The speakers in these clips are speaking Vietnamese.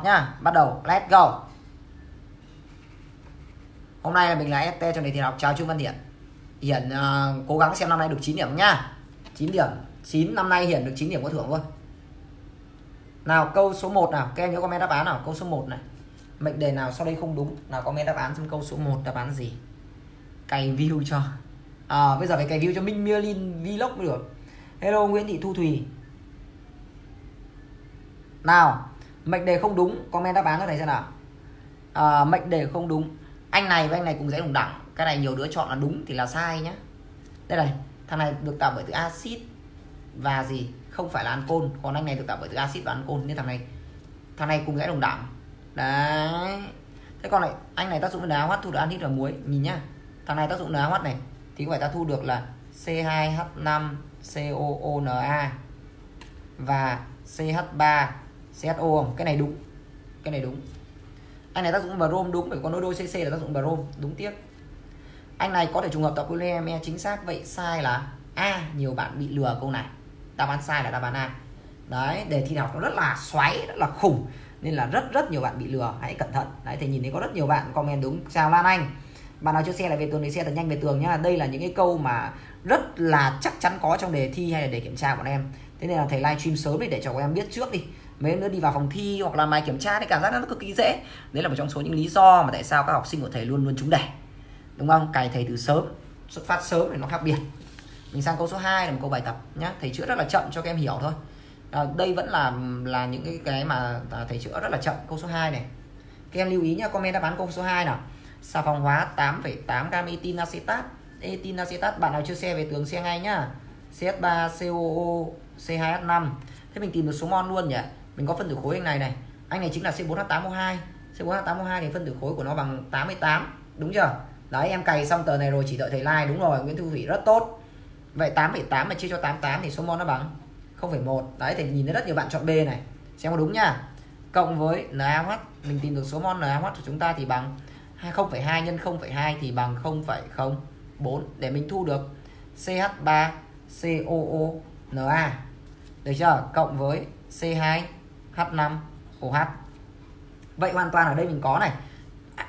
nhá bắt đầu let's go. Hôm nay là mình là ST trong đề thi học chào trung Văn Hiển Hiển uh, cố gắng xem năm nay được 9 điểm nhá 9 điểm. 9 năm nay Hiển được 9 điểm có thưởng luôn. Nào câu số 1 nào. Các em nhớ comment đáp án nào? Câu số 1 này. Mệnh đề nào sau đây không đúng? Nào comment đáp án trong câu số 1 đáp án gì? Cày view cho. À, bây giờ phải cày view cho Minh Mirlin Vlog được. Hello Nguyễn Thị Thu Thùy. Nào mệnh đề không đúng comment đáp án cho thầy xem nào? À, mệnh đề không đúng. Anh này với anh này cùng dãy đồng đẳng. Cái này nhiều đứa chọn là đúng thì là sai nhá. Đây này thằng này được tạo bởi từ axit và gì? Không phải là ancol còn anh này được tạo bởi từ axit và ancol nên thằng này thằng này cùng dãy đồng đẳng. Đấy. Thế còn lại anh này tác dụng đá NaOH thu được anhít và muối. Nhìn nhá. Thằng này tác dụng đá NaOH này thì có phải ta thu được là C2H5 COONA và CH3 CHO không? Cái này đúng. Cái này đúng. Anh này tác dụng brom đúng bởi có nối đôi CC là tác dụng brom, đúng tiếp. Anh này có thể trùng hợp tạo polymer chính xác vậy sai là A, nhiều bạn bị lừa câu này. Đáp án sai là đáp án A. Đấy, đề thi học nó rất là xoáy, rất là khủng nên là rất rất nhiều bạn bị lừa, hãy cẩn thận. Đấy thì nhìn thấy có rất nhiều bạn comment đúng. Chào Lan Anh. Bạn nào chưa xe lại về tường thì xe thật nhanh về tường nhá. Đây là những cái câu mà rất là chắc chắn có trong đề thi hay là đề kiểm tra của bọn em. Thế nên là thầy livestream sớm đi để cho các em biết trước đi mấy nữa đi vào phòng thi hoặc là bài kiểm tra thì cảm giác nó cực kỳ dễ. Đấy là một trong số những lý do mà tại sao các học sinh của thầy luôn luôn trúng đề đúng không? Cài thầy từ sớm xuất phát sớm thì nó khác biệt. Mình sang câu số 2 là một câu bài tập nhá. Thầy chữa rất là chậm cho các em hiểu thôi. À, đây vẫn là là những cái cái mà à, thầy chữa rất là chậm. Câu số 2 này. Các em lưu ý nhá comment đáp án câu số 2 nào. Xà phòng hóa 8,8 gam etin acetat etin acetat bạn nào chưa xe về tường xe ngay nhá. CH3 COO C2H5 thế mình tìm được số mol luôn nhỉ? Mình có phân tử khối anh này này. Anh này chính là C4H8O2 C4H8O2 thì phân tử khối của nó bằng 88 đúng chưa? Đấy em cày xong tờ này rồi chỉ đợi thầy like đúng rồi Nguyễn Thu Thủy rất tốt. Vậy 8,8 mà chia cho 88 thì số mol nó bằng 0,1 đấy thì nhìn thấy rất nhiều bạn chọn B này. Xem có đúng nha. Cộng với NaOH mình tìm được số mol NaOH của chúng ta thì bằng 0,2 nhân 0,2 thì bằng 0,04 để mình thu được CH3 COONA được chưa? Cộng với C2 H5OH vậy hoàn toàn ở đây mình có này.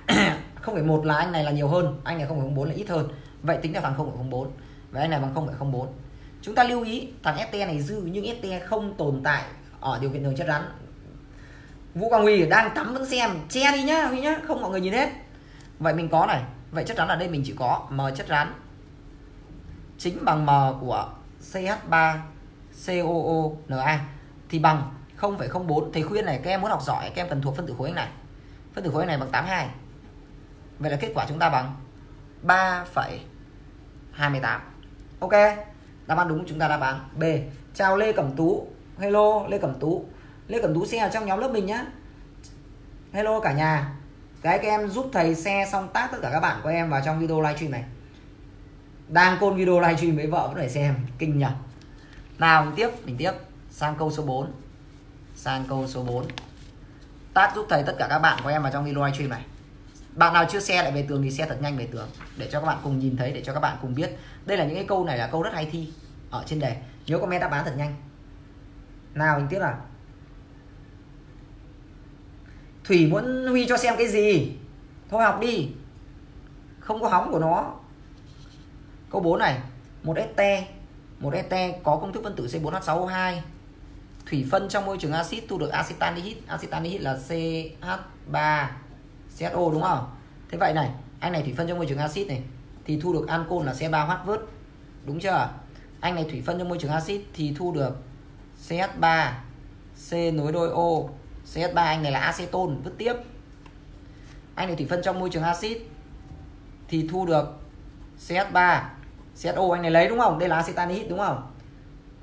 Không phải một là anh này là nhiều hơn anh này 0,04 là ít hơn. Vậy tính là thằng 0,04 và anh này bằng 0,04 chúng ta lưu ý thằng ST này dư nhưng ST không tồn tại ở điều kiện đường chất rắn. Vũ Quang Huy đang tắm vẫn xem che đi nhá Huy nhá không mọi người nhìn hết. Vậy mình có này. Vậy chất rắn ở đây mình chỉ có m chất rắn. Chính bằng m của CH3 COONA thì bằng 0,04 thầy khuyên này các em muốn học giỏi các em cần thuộc phân tử khối anh này. Phân tử khối anh này bằng 82 vậy là kết quả chúng ta bằng 3,28 ok đáp án đúng chúng ta đáp án B chào Lê Cẩm Tú. Hello Lê Cẩm Tú. Lê Cẩm Tú xe trong nhóm lớp mình nhá. Hello cả nhà. Cái các em giúp thầy xe xong tác tất cả các bạn của em vào trong video livestream này. Đang côn video livestream với vợ vẫn phải xem. Kinh nhỉ nào mình tiếp mình tiếp. Sang câu số 4 sang câu số 4 tác giúp thầy tất cả các bạn của em vào trong video livestream này. Bạn nào chưa xe lại về tường thì xe thật nhanh về tường, để cho các bạn cùng nhìn thấy, để cho các bạn cùng biết. Đây là những cái câu này là câu rất hay thi, ở trên đề. Nhớ comment đáp án thật nhanh. Nào mình tiếp nào. Thủy muốn huy cho xem cái gì? Thôi học đi. Không có hóng của nó. Câu 4 này. Một ST một ST có công thức phân tử C4H6O2 thủy phân trong môi trường axit, thu được acetaldehyde acetaldehyde là CH3 CHO đúng không? Thế vậy này, anh này thủy phân trong môi trường axit này, thì thu được ancol là C3H vớt. Đúng chưa? Anh này thủy phân trong môi trường axit thì thu được CH3 C nối đôi O. CH3 anh này là aceton vứt tiếp. Anh này thủy phân trong môi trường axit thì thu được CH3 CHO anh này lấy đúng không? Đây là acetaldehyde đúng không?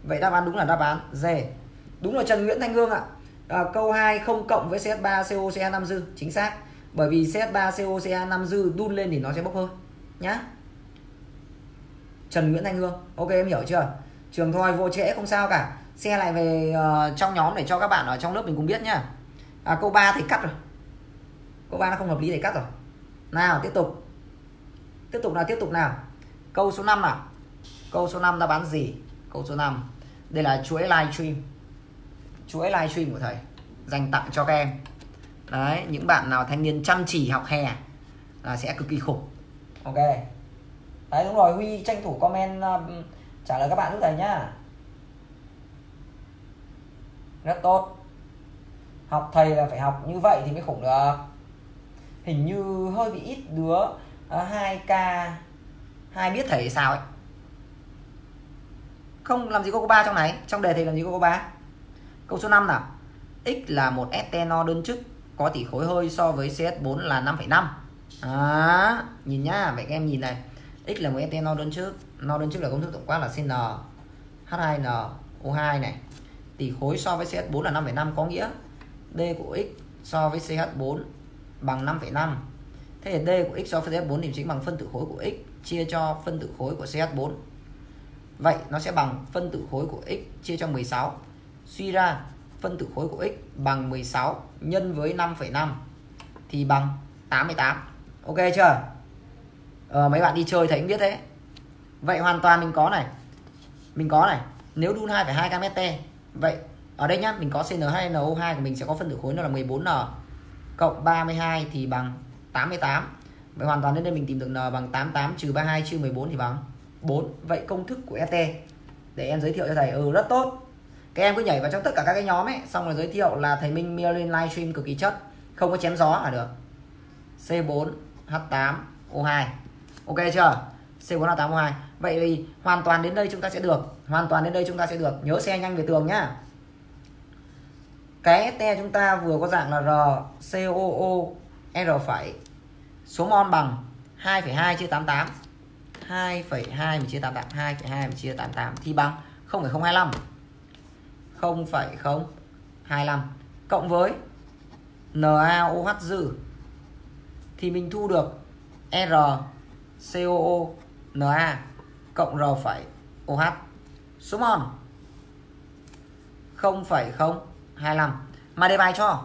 Vậy đáp án đúng là đáp án D đúng là Trần Nguyễn Thanh Hương ạ. À, câu 2 không cộng với CH3 COCA5 dư chính xác. Bởi vì CH3 COCA5 dư đun lên thì nó sẽ bốc hơi nhá. Trần Nguyễn Thanh Hương ok em hiểu chưa? Trường thôi vô trễ không sao cả. Xe lại về uh, trong nhóm để cho các bạn ở trong lớp mình cũng biết nhá. À, câu 3 thì cắt rồi. Câu 3 nó không hợp lý để cắt rồi. Nào tiếp tục. Tiếp tục nào tiếp tục nào. Câu số 5 nào câu số 5 đáp án gì? Câu số 5 đây là chuỗi live stream chuỗi livestream của thầy dành tặng cho các em. Đấy những bạn nào thanh niên chăm chỉ học hè là sẽ cực kỳ khủng. Ok. Đấy đúng rồi huy tranh thủ comment uh, trả lời các bạn lúc này nhá. Rất tốt. Học thầy là phải học như vậy thì mới khủng được. Hình như hơi bị ít đứa ờ, hai k hai biết thầy sao ấy? Không làm gì có cô ba trong này? Trong đề thầy làm gì có cô ba? Câu số 5 nào? X là một ethanol đơn chức có tỷ khối hơi so với cs4 là 5,5 à, nhìn nhá vậy các em nhìn này. X là một ethanol đơn chức no đơn chức là công thức tổng quát là cn h2n o2 này. Tỷ khối so với cs4 là 5,5 có nghĩa d của x so với ch4 bằng 5,5 thế thì d của x so với ch4 thì chính bằng phân tử khối của x chia cho phân tử khối của ch4 vậy nó sẽ bằng phân tử khối của x chia cho 16 suy ra phân tử khối của x bằng 16 nhân với 5,5 thì bằng 88 ok chưa? Ờ, mấy bạn đi chơi thấy cũng biết thế. Vậy hoàn toàn mình có này. Mình có này. Nếu đun 2,2 km vậy ở đây nhá mình có CN2NO2 của mình sẽ có phân tử khối nó là 14N cộng 32 thì bằng 88 vậy hoàn toàn đến đây mình tìm được N bằng 88 trừ 32 trừ 14 thì bằng 4 vậy công thức của ST để em giới thiệu cho thầy ừ rất tốt các em cứ nhảy vào trong tất cả các cái nhóm ấy xong rồi giới thiệu là thầy Minh Merlin livestream cực kỳ chất không có chém gió là được. C4 H8 O2 ok chưa? C4 H8 O2 vậy thì hoàn toàn đến đây chúng ta sẽ được hoàn toàn đến đây chúng ta sẽ được. Nhớ xe nhanh về tường nhá. Cái ST chúng ta vừa có dạng là R COO R phải số mol bằng 2,2 chia 88 2,2 chia 88 2,2 chia 88 thì bằng 0,025 0,025 cộng với NaOH dư thì mình thu được R Na cộng R phải OH số mol 0,025 mà đề bài cho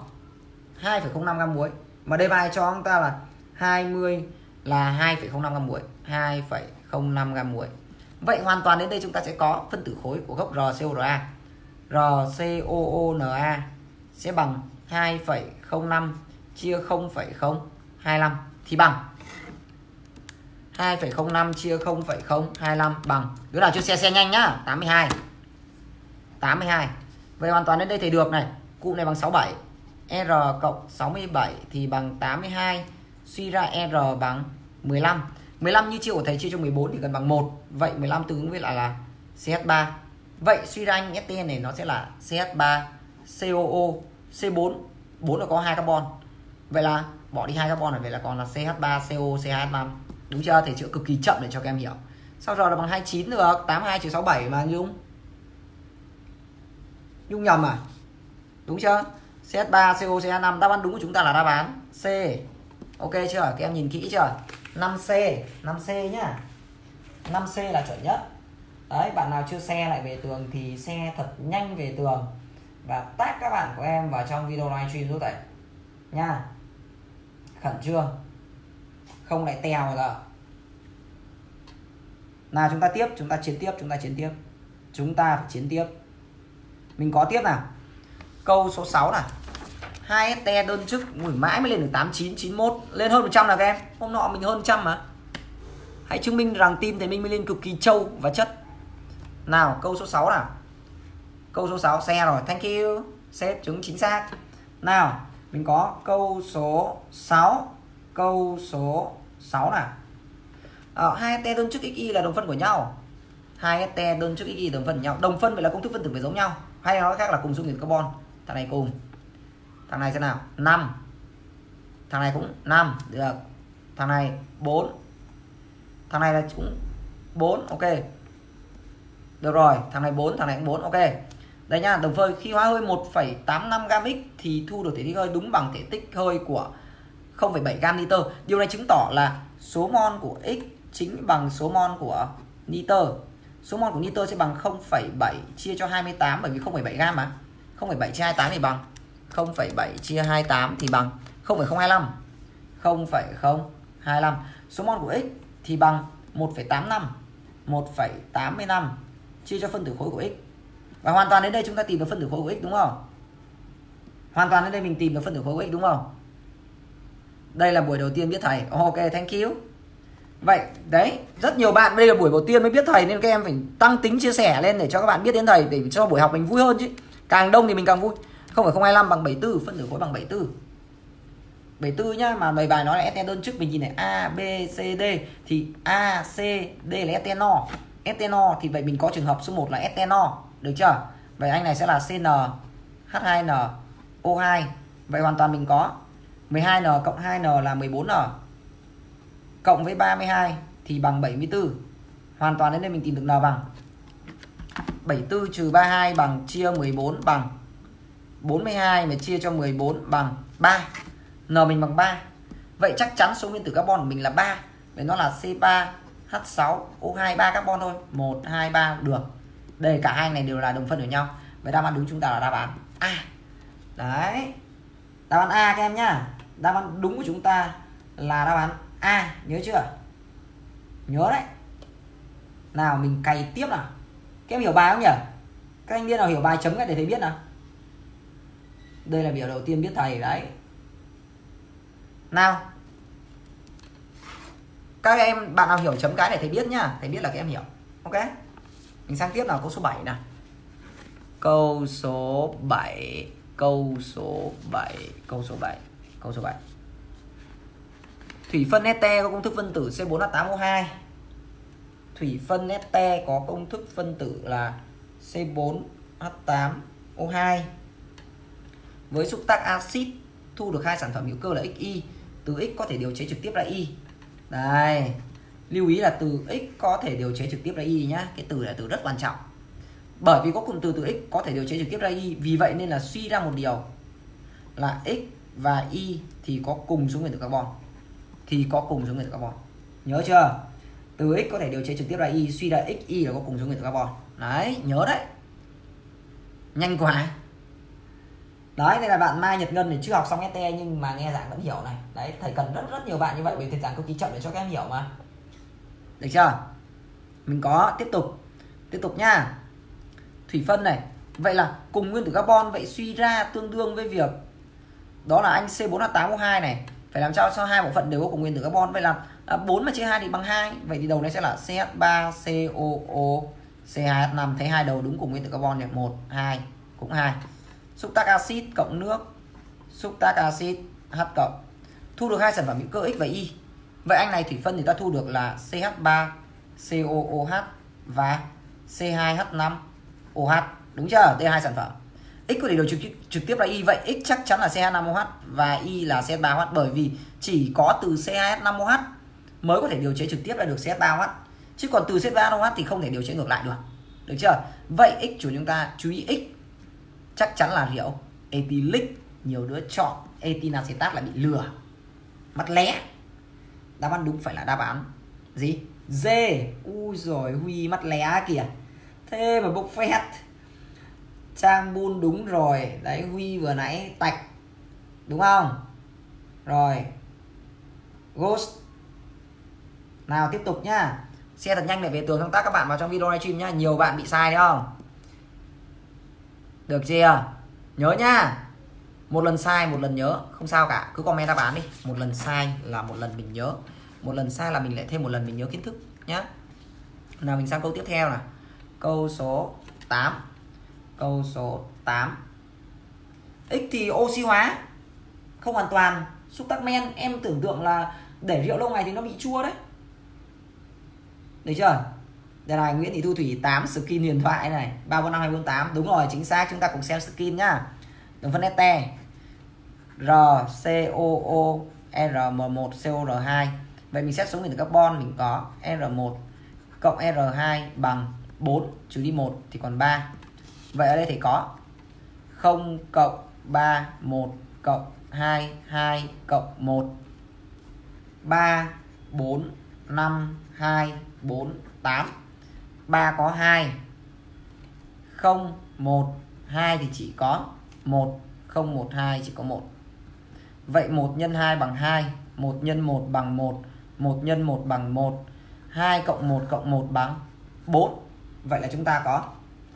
2,05 gam muối. Mà đề bài cho chúng ta là 20 là 2,05 gam muối 2,05 gam muối. Vậy hoàn toàn đến đây chúng ta sẽ có phân tử khối của gốc RCORA RCOONA sẽ bằng 2,05 chia 0,025 thì bằng 2,05 chia 0,025 bằng đứa nào chưa xe xe nhanh nhá 82 82 vậy hoàn toàn đến đây thầy được này. Cụ này bằng 67 R cộng 67 thì bằng 82 suy ra R bằng 15 15 như chia của thầy chia cho 14 thì gần bằng 1 vậy 15 tương ứng với lại là CH3 vậy suy ra anh STN này nó sẽ là CH3 COO C4 4 là có hai carbon. Vậy là bỏ đi hai carbon này, vậy là còn là CH3 CO CH5 đúng chưa? Thể chữa cực kỳ chậm để cho các em hiểu. Sau rồi là bằng 29 được? 82 trừ 67 mà Dung. Dung nhầm à? Đúng chưa? CH3 CO CH5 đáp án đúng của chúng ta là đáp án C. Ok chưa? Các em nhìn kỹ chưa? 5C 5C nhá. 5C là chuẩn nhất đấy bạn nào chưa xe lại về tường thì xe thật nhanh về tường. Và tag các bạn của em vào trong video livestream giúp thầy. Nha. Khẩn trương. Không lại tèo rồi nào chúng ta tiếp chúng ta chiến tiếp chúng ta chiến tiếp. Chúng ta phải chiến tiếp. Mình có tiếp nào. Câu số 6 này hai ST đơn chức Ui, mãi mới lên được 89 91 lên hơn 100 là các em? Hôm nọ mình hơn trăm mà. Hãy chứng minh rằng team thì mình mới lên cực kỳ trâu và chất nào câu số 6 nào. Câu số 6 xe rồi. Thank you. Sếp chứng chính xác. Nào mình có câu số 6 câu số 6 nào. À, hai t đơn chức xy là đồng phân của nhau. Hai t đơn chức xy đồng phân của nhau. Đồng phân vậy là công thức phân tử phải giống nhau. Hay nói khác là cùng dung nhiệt carbon. Thằng này cùng. Thằng này thế nào. 5 thằng này cũng 5 được. Thằng này 4 thằng này là cũng 4 ok được rồi thằng này 4 thằng này cũng 4 ok. Đây nha đồng phơi khi hóa hơi 1,85 gam x thì thu được thể tích hơi đúng bằng thể tích hơi của 0,7 gam nitơ. Điều này chứng tỏ là số mol của x chính bằng số mol của nitơ. Số mol của nitơ sẽ bằng 0,7 chia cho 28 bởi vì 0,7 gam mà. 0,7 chia 28 thì bằng 0,7 chia 28 thì bằng 0,025 0,025 số mol của x thì bằng 1,85 1,85 chia cho phân tử khối của x. Và hoàn toàn đến đây chúng ta tìm được phân tử khối của x, đúng không? Hoàn toàn đến đây mình tìm được phân tử khối của x, đúng không? Đây là buổi đầu tiên biết thầy. Ok, thank you. Vậy, đấy, rất nhiều bạn, đây là buổi đầu tiên mới biết thầy, nên các em phải tăng tính chia sẻ lên để cho các bạn biết đến thầy, để cho buổi học mình vui hơn chứ. Càng đông thì mình càng vui. Không phải 025 bằng 74 phân tử khối bằng 74 74 nhá, mà mấy bài nói là ST đơn chức mình nhìn này, A, B, C, D. Thì A, C, D là ST ethanol thì vậy mình có trường hợp số 1 là ethanol, được chưa? Vậy anh này sẽ là CN H2N O2 vậy hoàn toàn mình có. 12N cộng 2N là 14N cộng với 32 thì bằng 74 hoàn toàn đến đây mình tìm được N bằng. 74 trừ 32 bằng chia 14 bằng. 42 mà chia cho 14 bằng 3 N mình bằng 3 Vậy chắc chắn số nguyên tử carbon của mình là 3 Vậy nó là C3 H6 O2 3 carbon thôi. 1 2 3 được. Đây, cả hai này đều là đồng phân của nhau. Vậy đáp án đúng chúng ta là đáp án A. Đấy. Đáp án A các em nhá. Đáp án đúng của chúng ta là đáp án A. Nhớ chưa? Nhớ đấy. Nào, mình cày tiếp nào. Các em hiểu bài không nhỉ? Các anh biết nào hiểu bài chấm cái để thầy biết nào. Đây là biểu đầu tiên biết thầy, đấy. Nào các em, bạn nào hiểu chấm cái này thầy biết nhá thầy biết là các em hiểu. Ok? Mình sang tiếp nào, câu số 7 nào. Câu số 7 câu số 7 câu số 7 câu số 7 thủy phân nete có công thức phân tử C4H8O2 thủy phân nete có công thức phân tử là C4H8O2 với xúc tác axit, thu được hai sản phẩm hữu cơ là XY từ x có thể điều chế trực tiếp ra y đây, lưu ý là từ x có thể điều chế trực tiếp ra y nhá. Cái từ là từ rất quan trọng. Bởi vì có cụm từ từ x có thể điều chế trực tiếp ra y, vì vậy nên là suy ra một điều là x và y thì có cùng số nguyên tử carbon. Thì có cùng số nguyên tử carbon. Nhớ chưa? Từ x có thể điều chế trực tiếp ra y, suy ra x, y là có cùng số nguyên tử carbon. Đấy, nhớ đấy. Nhanh quá đấy đây là bạn Mai Nhật Ngân thì chưa học xong STE nhưng mà nghe giảng vẫn hiểu này. Đấy, thầy cần rất rất nhiều bạn như vậy vì thầy giảng cực kỳ chậm để cho các em hiểu mà. Được chưa? Mình có tiếp tục. Tiếp tục nha. Thủy phân này. Vậy là cùng nguyên tử carbon, vậy suy ra tương đương với việc đó là anh C4H8O2 này. Phải làm sao cho hai bộ phận đều có cùng nguyên tử carbon? Vậy là à, 4 mà chia 2 thì bằng 2 vậy thì đầu này sẽ là CH3COO C2H5 thấy hai đầu đúng cùng nguyên tử carbon này 1 2 cũng 2 xúc tác axit cộng nước. Xúc tác axit H cộng. Thu được hai sản phẩm hữu cơ X và Y. Vậy anh này thủy phân thì ta thu được là CH3 COOH và C2H5OH đúng chưa? Đây là hai sản phẩm. X có thể điều trực, trực tiếp là Y. Vậy X chắc chắn là C2H5OH và Y là CH3OH bởi vì chỉ có từ C2H5OH mới có thể điều chế trực tiếp là được CH3OH chứ còn từ CH3OH thì không thể điều chế ngược lại được. Được chưa? Vậy X của chúng ta chú ý X chắc chắn là rượu. Etilic nhiều đứa chọn. Etinacetat là bị lừa. Mắt lé. Đáp án đúng phải là đáp án gì? D. Ui rồi Huy, mắt lé kìa. Thế mà bốc phét. Trang buôn đúng rồi. Đấy, Huy vừa nãy tạch. Đúng không? Rồi. Ghost. Nào, tiếp tục nhá. Xe thật nhanh để về tường tương tác các bạn vào trong video livestream nhá. Nhiều bạn bị sai đấy không? Được chưa? Nhớ nhá. Một lần sai, một lần nhớ. Không sao cả. Cứ comment đáp án đi. Một lần sai là một lần mình nhớ. Một lần sai là mình lại thêm một lần mình nhớ kiến thức nhá. Nào, mình sang câu tiếp theo nào. Câu số 8 câu số 8 x thì oxy hóa. Không hoàn toàn. Xúc tác men em tưởng tượng là để rượu lâu ngày thì nó bị chua đấy. Được chưa? Đây này, Nguyễn Thị Thu Thủy 8 skin huyền thoại này. 345248 đúng rồi, chính xác, chúng ta cùng xem skin nhá. Đường phân ST R, C, O O, R M1 COR 2 vậy mình xét số nguyên tử carbon mình có R1 cộng R2 bằng 4 trừ đi 1 thì còn 3 vậy ở đây thì có 0 cộng 3 1 cộng 2 2 cộng 1 3 4 5 2 4 8 3 có 2 0 1 2 thì chỉ có 1 0 1 2 chỉ có 1 Vậy 1 nhân 2 bằng 2 1 nhân 1 bằng 1 1 nhân 1 bằng 1 2 cộng 1 cộng 1 bằng 4 Vậy là chúng ta có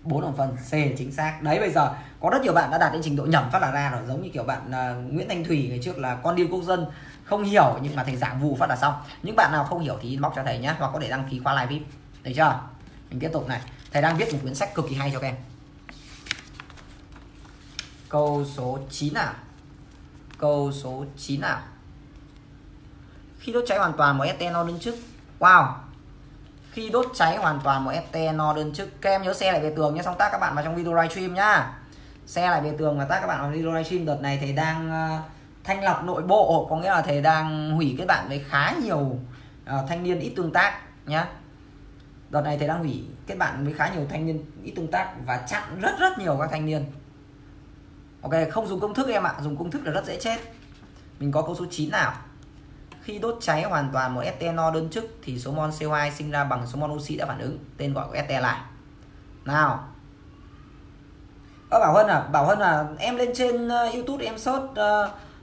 4 đồng phần C chính xác. Đấy bây giờ có rất nhiều bạn đã đạt đến trình độ nhẩm phát là ra rồi giống như kiểu bạn uh, Nguyễn Thanh Thủy ngày trước là con điêu quốc dân không hiểu nhưng mà thầy giảng vù phát là xong. Những bạn nào không hiểu thì inbox cho thầy nhé hoặc có thể đăng ký khóa live vip. Thấy chưa? Mình tiếp tục này. Thầy đang viết một quyển sách cực kỳ hay cho các em. Câu số 9 nào? Câu số 9 nào? Khi đốt cháy hoàn toàn một ethanol đơn chức. Wow. Khi đốt cháy hoàn toàn một ethanol đơn chức. Các em nhớ xe lại về tường nhé. Xong tác các bạn vào trong video livestream nhá. Xe lại về tường và tác các bạn vào video livestream đợt này thầy đang uh, thanh lọc nội bộ. Có nghĩa là thầy đang hủy kết bạn với khá nhiều uh, thanh niên ít tương tác nhá đợt này thầy đang hủy kết bạn với khá nhiều thanh niên ít tương tác và chặn rất rất nhiều các thanh niên. Ok không dùng công thức em ạ dùng công thức là rất dễ chết. Mình có câu số 9 nào? Khi đốt cháy hoàn toàn một ethanol đơn chức thì số mol CO2 sinh ra bằng số mol oxy đã phản ứng tên gọi của ete là nào. Ơ bảo Hân à bảo Hân à em lên trên uh, YouTube em search uh,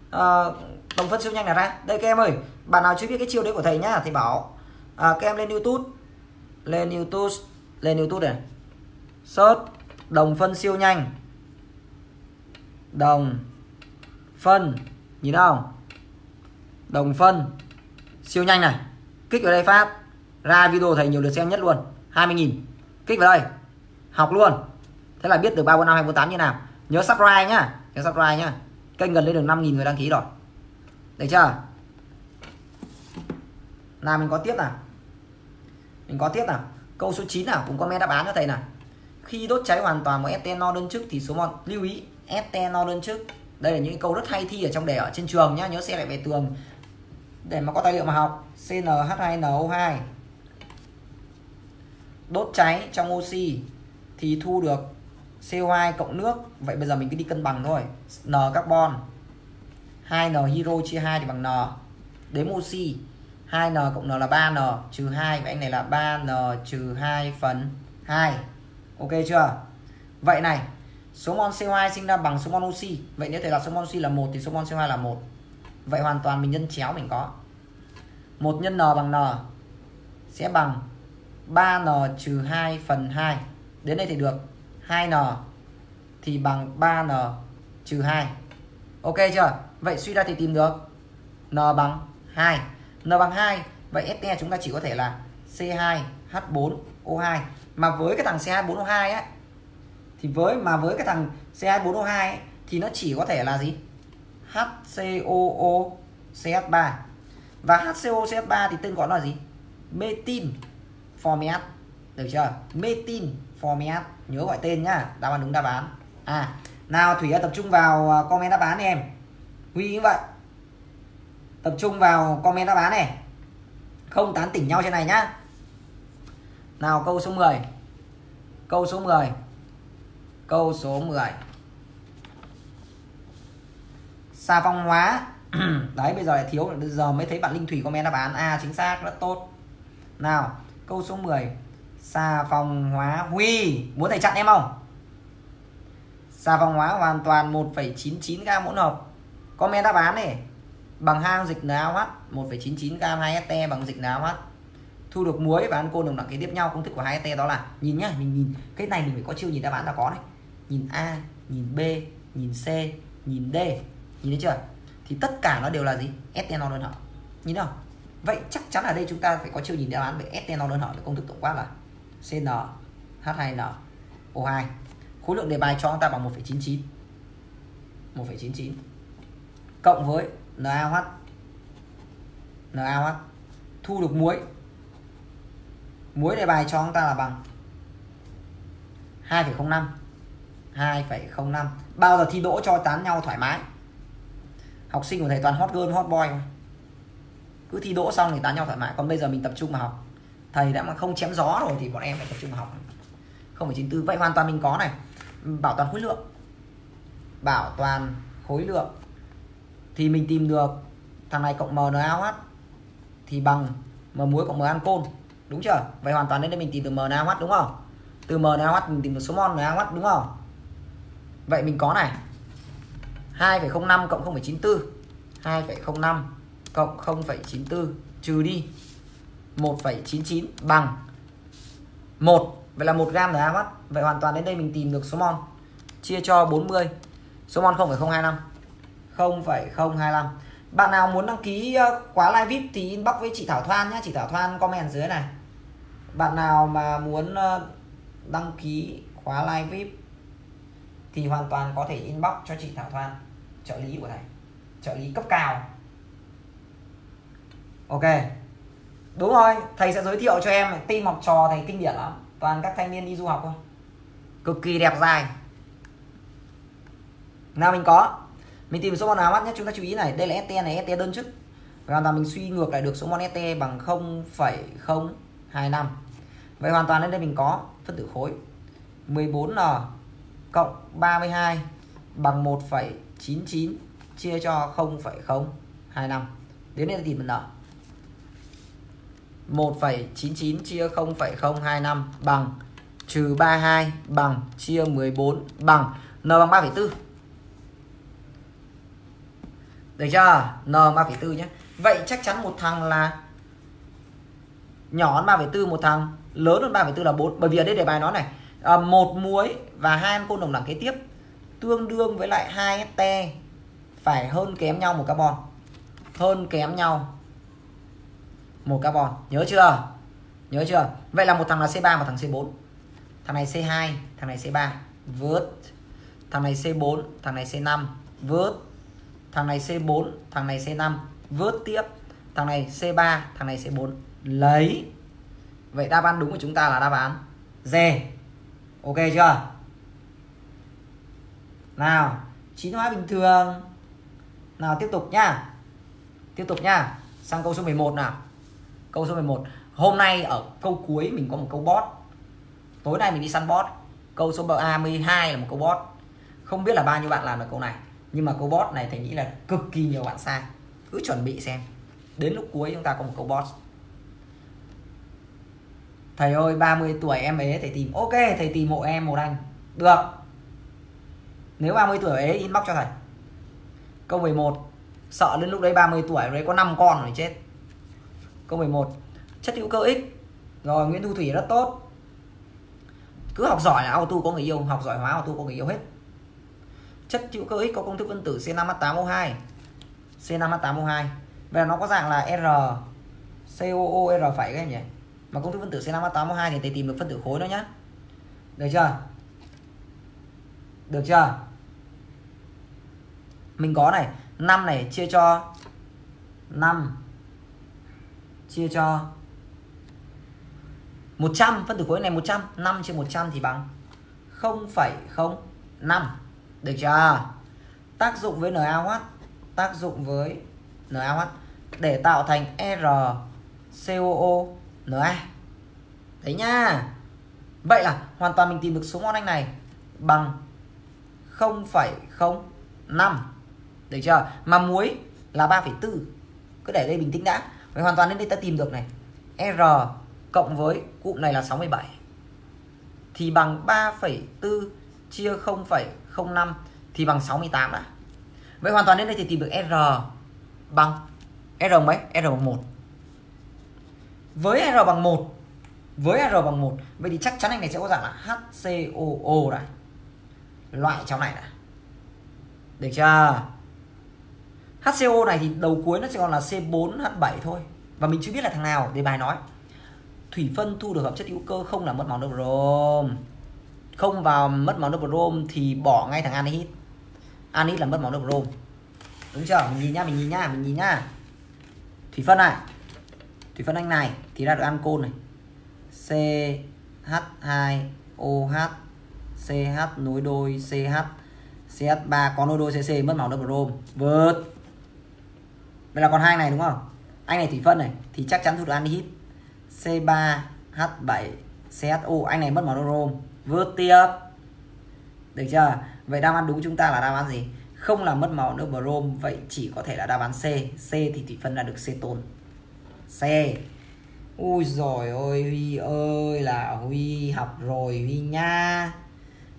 uh, đồng phân siêu nhanh này ra. Đây các em ơi bạn nào chưa biết cái chiêu đấy của thầy nhá thì bảo uh, các em lên YouTube lên YouTube lên YouTube này. Search đồng phân siêu nhanh. Đồng phân, nhìn không? Đồng phân siêu nhanh này. Kích vào đây phát. Ra video thầy nhiều lượt xem nhất luôn. 20.000 kích vào đây. Học luôn. Thế là biết được 345 248 như nào. Nhớ subscribe nhá. Nhớ subscribe nhá. Kênh gần lên được 5.000 người đăng ký rồi. Được chưa? Nào mình có tiếp nào mình có tiếp nào. Câu số 9 nào, cũng comment đáp án cho thầy nào. Khi đốt cháy hoàn toàn một ethanol đơn chức thì số mol lưu ý, ethanol đơn chức. Đây là những câu rất hay thi ở trong đề ở trên trường nhá, nhớ xe lại về tường. Để mà có tài liệu mà học CnH2NO2 đốt cháy trong oxy thì thu được CO2 cộng nước. Vậy bây giờ mình cứ đi cân bằng thôi. N carbon. 2N hydro chia 2 thì bằng N. Đếm oxy. 2N cộng N là 3N trừ 2 và anh này là 3N trừ 2 phần 2 ok chưa? Vậy này, số mol CO2 sinh ra bằng số mol oxy vậy nếu thể là số mol oxy là 1 thì số mol CO2 là 1 vậy hoàn toàn mình nhân chéo mình có. 1 nhân n bằng n sẽ bằng 3n trừ 2 phần 2 đến đây thì được. 2n thì bằng 3n trừ 2 ok chưa? Vậy suy ra thì tìm được. N bằng 2 n bằng 2 vậy ST chúng ta chỉ có thể là C2H4O2 mà với cái thằng C2H4O2 ấy thì với mà với cái thằng C2H4O2 ấy, thì nó chỉ có thể là gì? HCOO CH3 và HCO CH3 thì tên gọi là gì? Metin format được chưa? Metin format nhớ gọi tên nhá. Đáp án đúng đáp án. À nào thủy tập trung vào à, comment đáp án em. Huy như vậy tập trung vào comment đáp án này. Không tán tỉnh nhau trên này nhá. Nào câu số 10 câu số 10 câu số 10 xà phòng hóa. Đấy bây giờ lại thiếu bây giờ mới thấy bạn linh thủy comment đáp án. A chính xác rất tốt. Nào câu số 10 xà phòng hóa huy. Muốn thầy chặn em không? Xà phòng hóa hoàn toàn 1,99 gam hỗn hợp. Comment đáp án này bằng hang dịch NaOH 1,99 gam 2ST bằng dịch NaOH thu được muối và ancol đồng đẳng kế tiếp nhau công thức của 2ST đó là nhìn nhá mình nhìn cái này mình phải có chiêu nhìn đáp án là có này nhìn A nhìn B nhìn C nhìn D nhìn thấy chưa? Thì tất cả nó đều là gì? ethanol đơn hở. Nhìn không? Vậy chắc chắn ở đây chúng ta phải có chiêu nhìn đáp án về ethanol đơn hở là công thức tổng quát là CN H2N O2 khối lượng đề bài cho chúng ta bằng 1,99 1,99 cộng với NaOH NaOH thu được muối. Muối đề bài cho chúng ta là bằng 2,05 2,05 bao giờ thi đỗ cho tán nhau thoải mái. Học sinh của thầy toàn hot girl hot boy cứ thi đỗ xong thì tán nhau thoải mái. Còn bây giờ mình tập trung mà học. Thầy đã mà không chém gió rồi thì bọn em phải tập trung mà học. không phải chín tư. Vậy hoàn toàn mình có này. Bảo toàn khối lượng. Bảo toàn khối lượng thì mình tìm được. Thằng này cộng MNaOH thì bằng M muối cộng M ancol đúng chưa? Vậy hoàn toàn đến đây mình tìm từ MNaOH đúng không? Từ MNaOH mình tìm được số mol NaOH đúng không? Vậy mình có này. 2,05 cộng 0,94 2,05 cộng 0,94 trừ đi 1,99 bằng 1 vậy là 1 gam NaOH vậy hoàn toàn đến đây mình tìm được số mol. Chia cho 40 số mol 0,025 0,025 bạn nào muốn đăng ký ờ, khóa live VIP thì inbox với chị Thảo Thoan nhé chị Thảo Thoan comment dưới này. Bạn nào mà muốn ờ, đăng ký khóa live VIP thì hoàn toàn có thể inbox cho chị Thảo Thoan trợ lý của thầy trợ lý cấp cao. Ok. Đúng rồi thầy sẽ giới thiệu cho em team học trò thầy kinh điển lắm. Toàn các thanh niên đi du học thôi. Cực kỳ đẹp dài. Nào mình có mình tìm số mol nào mắt nhé chúng ta chú ý này đây là ST này ST đơn chức. Hoàn toàn mình suy ngược lại được số mol ST bằng 0,025 vậy hoàn toàn đến đây mình có phân tử khối 14N cộng 32 bằng 1,99 chia cho 0,025 đến đây là tìm N. 1,99 chia 0,025 bằng trừ 32 bằng chia 14 bằng N bằng 3,4 được chưa? N 3,4 nhé. Vậy chắc chắn một thằng là nhỏ hơn 3,4 một thằng lớn hơn 3,4 là 4 bởi vì ở đây đề bài nó này à, một muối và hai ancol đồng đẳng kế tiếp tương đương với lại hai te phải hơn kém nhau một carbon. Hơn kém nhau một carbon. Nhớ chưa? Nhớ chưa? Vậy là một thằng là C3 và thằng C4 thằng này C2 thằng này C3 vớt. Thằng này C4 thằng này C5 vớt thằng này C4 thằng này C5 vớt tiếp. Thằng này C3 thằng này C4 lấy. Vậy đáp án đúng của chúng ta là đáp án D. Ok chưa? Nào, chín hóa bình thường. Nào, tiếp tục nhá. Tiếp tục nhá. Sang câu số 11 nào. Câu số 11 hôm nay ở câu cuối mình có một câu bot tối nay mình đi săn bot câu số 32 là một câu bot không biết là bao nhiêu bạn làm được câu này nhưng mà câu bot này thầy nghĩ là cực kỳ nhiều bạn sai. Cứ chuẩn bị xem. Đến lúc cuối chúng ta có một câu bot thầy ơi 30 tuổi em ấy thầy tìm. Ok, thầy tìm hộ em một anh được. Nếu 30 tuổi ấy inbox cho thầy. Câu 11 sợ đến lúc đấy 30 tuổi đấy có 5 con rồi chết. Câu 11 chất hữu cơ ích rồi, Nguyễn Thu Thủy rất tốt. Cứ học giỏi là auto có người yêu, học giỏi hóa auto có người yêu hết chất hữu cơ x có công thức phân tử C5H8O2 C5H8O2 vậy là nó có dạng là R COOR phải các em nhỉ? Mà công thức phân tử C5H8O2 thì thầy tìm được phân tử khối nó nhá. Được chưa? Được chưa? Mình có này 5 này chia cho 5 chia cho 100 phân tử khối này 100 5 chia 100 thì bằng 0,05 được chưa? Tác dụng với NaOH tác dụng với NaOH để tạo thành RCOO Na. Đấy nha. Vậy là hoàn toàn mình tìm được số mol anh này bằng 0,05 được chưa? Mà muối là 3,4 cứ để đây bình tĩnh đã. Vậy hoàn toàn đến đây ta tìm được này. R cộng với cụm này là 67 thì bằng 3,4 chia 0,05 thì bằng 68 đã. Vậy hoàn toàn đến đây thì tìm được R bằng R mấy? R bằng 1 với R bằng 1 với R bằng 1 vậy thì chắc chắn anh này sẽ có dạng là HCOO đây loại trong này này. Được chưa? HCO này thì đầu cuối nó sẽ còn là C4H7 thôi. Và mình chưa biết là thằng nào để bài nói. Thủy phân thu được hợp chất hữu cơ không là mất máu nước rồi không vào mất máu nước brom thì bỏ ngay thằng anhit anhit là mất máu nước brom đúng chưa? Mình nhìn nhá, mình nhìn nhá, mình nhìn nhá. Thủy phân này. Thủy phân anh này, thì ra được ancol này. CH2OH CH nối đôi CH CH3 có nối đôi CC mất máu double brom vượt. Đây là con hai này đúng không? Anh này thủy phân này, thì chắc chắn thuộc được anhit C3H7 CHO anh này mất máu double brom vượt tiếp được chưa? Vậy đáp án đúng chúng ta là đáp án gì? Không là mất máu nữa, brom. Vậy chỉ có thể là đáp án C. C thì thủy phân là được ceton C. Ui rồi ôi Huy ơi, là Huy học rồi, Huy nha.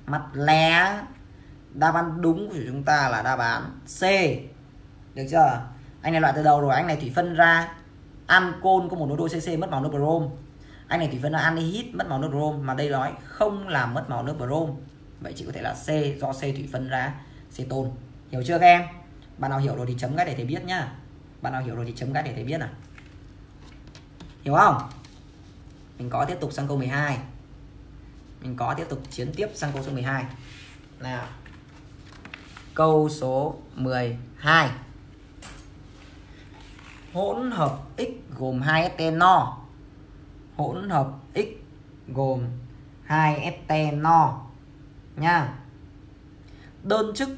Mặt lé. Đáp án đúng của chúng ta là đáp án C. Được chưa? Anh này loại từ đầu rồi, anh này thủy phân ra. Ancol có một nối đôi CC mất máu nối brom anh này thủy phân là anhydride mất màu nước brom mà đây nói không làm mất màu nước brom vậy chỉ có thể là C do C thủy phân ra ceton hiểu chưa các em? Bạn nào hiểu rồi thì chấm cái để thầy biết nhá. Bạn nào hiểu rồi thì chấm cái để thầy biết nào. Hiểu không? Mình có tiếp tục sang câu 12 mình có tiếp tục chiến tiếp sang câu số 12 nào. Câu số 12 hỗn hợp X gồm hai ethanol hỗn hợp X gồm 2 no nha. Đơn chức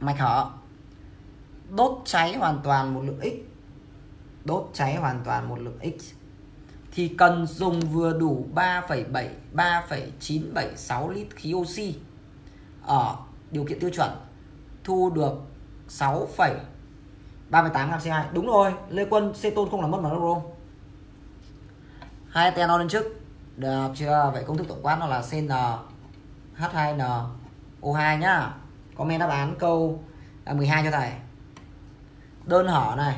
mạch hở. Đốt cháy hoàn toàn một lượng X. Đốt cháy hoàn toàn một lượng X. Thì cần dùng vừa đủ 3,7 3,976 lít khí oxy ở điều kiện tiêu chuẩn. Thu được 6,38 gram CO2 đúng rồi Lê Quân ceton không làm mất máu đâu hai ethanol lên trước. Được chưa? Vậy công thức tổng quát nó là CN H2N O2 nhá. Comment đáp án câu 12 cho thầy. Đơn hở này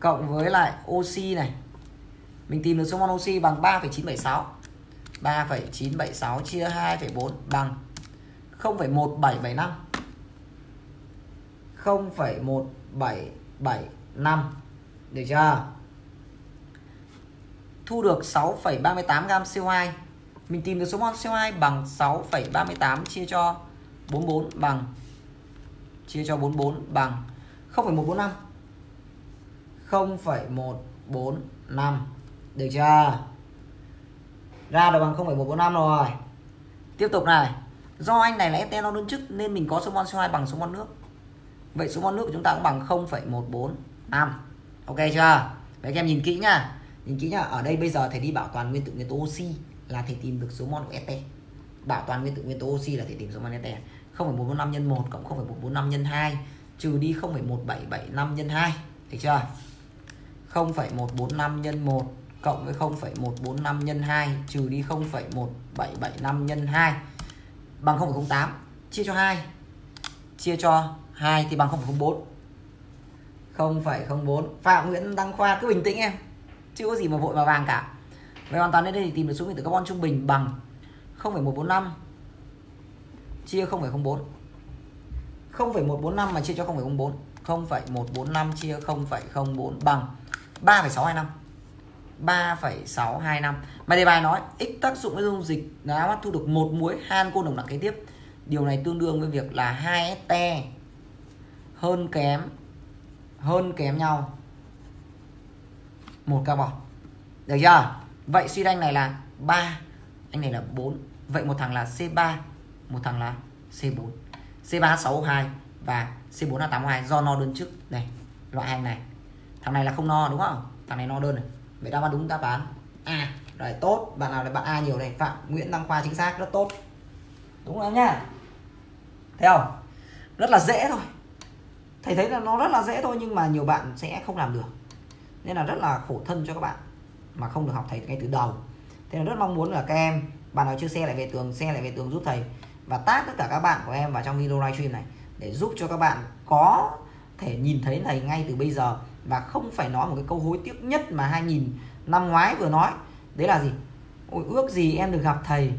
cộng với lại oxy này. Mình tìm được số mol oxy bằng 3,976 3,976 chia 2,4 bằng 0,1775 0,1775 được chưa? Thu được 6,38 gam CO2 mình tìm được số mol CO2 bằng 6,38 chia cho 44 bằng chia cho 44 bằng 0,145 0,145 được chưa? Ra được bằng 0,145 rồi. Tiếp tục này. Do anh này là ethanol đơn chức nên mình có số mol CO2 bằng số mol nước. Vậy số mol nước của chúng ta cũng bằng 0,145 ok chưa? Vậy các em nhìn kỹ nhá nhìn kỹ nhá ở đây bây giờ thầy đi bảo toàn nguyên tử nguyên tố oxy là thầy tìm được số mol của ST bảo toàn nguyên tử nguyên tố oxy là thầy tìm số mol ST 0,145 nhân 1 cộng 0,145 nhân 2 trừ đi 0,1775 nhân 2 được chưa? 0,145 nhân 1 cộng với 0,145 nhân 2 trừ đi 0,1775 nhân 2 bằng 0,08 chia cho 2 chia cho 2 thì bằng 0,04 0,04 Phạm Nguyễn Đăng Khoa cứ bình tĩnh em chưa có gì mà vội mà vàng cả. Vậy hoàn toàn đến đây thì tìm được số nguyên tử carbon trung bình bằng 0,145 chia 0,04 0,145 mà chia cho 0,04 0,145 chia 0,04 bằng 3,625 3,625 mà đề bài nói x tác dụng với dung dịch đã bắt thu được một muối han côn đồng nặng kế tiếp. Điều này tương đương với việc là 2 ST hơn kém hơn kém nhau một carbon được chưa? Vậy suy ra anh này là 3 anh này là 4 vậy một thằng là C3 một thằng là C4 C362 và C4A82 do no đơn chức này loại hàng này. Thằng này là không no đúng không? Thằng này no đơn này. Vậy đáp án đúng đáp án A. À, rồi tốt. Bạn nào là bạn A nhiều này? Phạm Nguyễn Đăng Khoa chính xác rất tốt. Đúng không nhá? Thấy không? Rất là dễ thôi. Thầy thấy là nó rất là dễ thôi nhưng mà nhiều bạn sẽ không làm được nên là rất là khổ thân cho các bạn mà không được học thầy ngay từ đầu. Thế là rất mong muốn là các em bạn nào chưa xe lại về tường xe lại về tường giúp thầy và tag tất cả các bạn của em vào trong video livestream này để giúp cho các bạn có thể nhìn thấy thầy ngay từ bây giờ và không phải nói một cái câu hối tiếc nhất mà 2000 năm ngoái vừa nói. Đấy là gì? Ôi, ước gì em được gặp thầy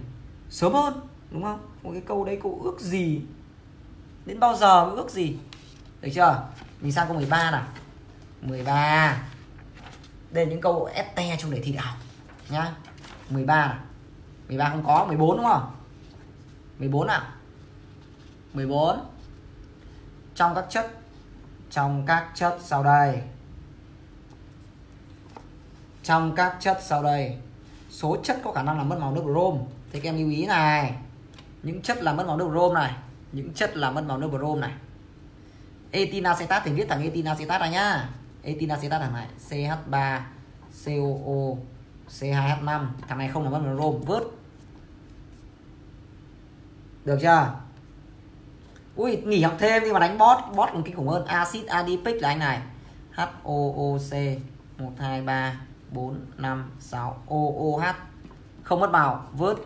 sớm hơn đúng không? Một cái câu đấy câu ước gì? Đến bao giờ ước gì? Được chưa? Mình sang câu 13 nào. 13 đây là những câu ST trong đề thi đại học, nhá. 13 này. 13 không có 14 đúng không? 14 nào 14 trong các chất, trong các chất sau đây. Trong các chất sau đây. Số chất có khả năng là mất màu nước brom thì các em lưu ý này. Những chất là mất màu nước brom này. Những chất là mất màu nước brom này. Etinacetat thì viết thằng etinacetat này nhá etinacetat thằng này CH3 COO C2H5 thằng này không là mất màu brom vớt. Được chưa? Ui, nghỉ học thêm nhưng mà đánh bot bot còn kinh khủng hơn. Acid adipic là anh này. HOOC 123 4 5 6 OOH không mất màu, vớt.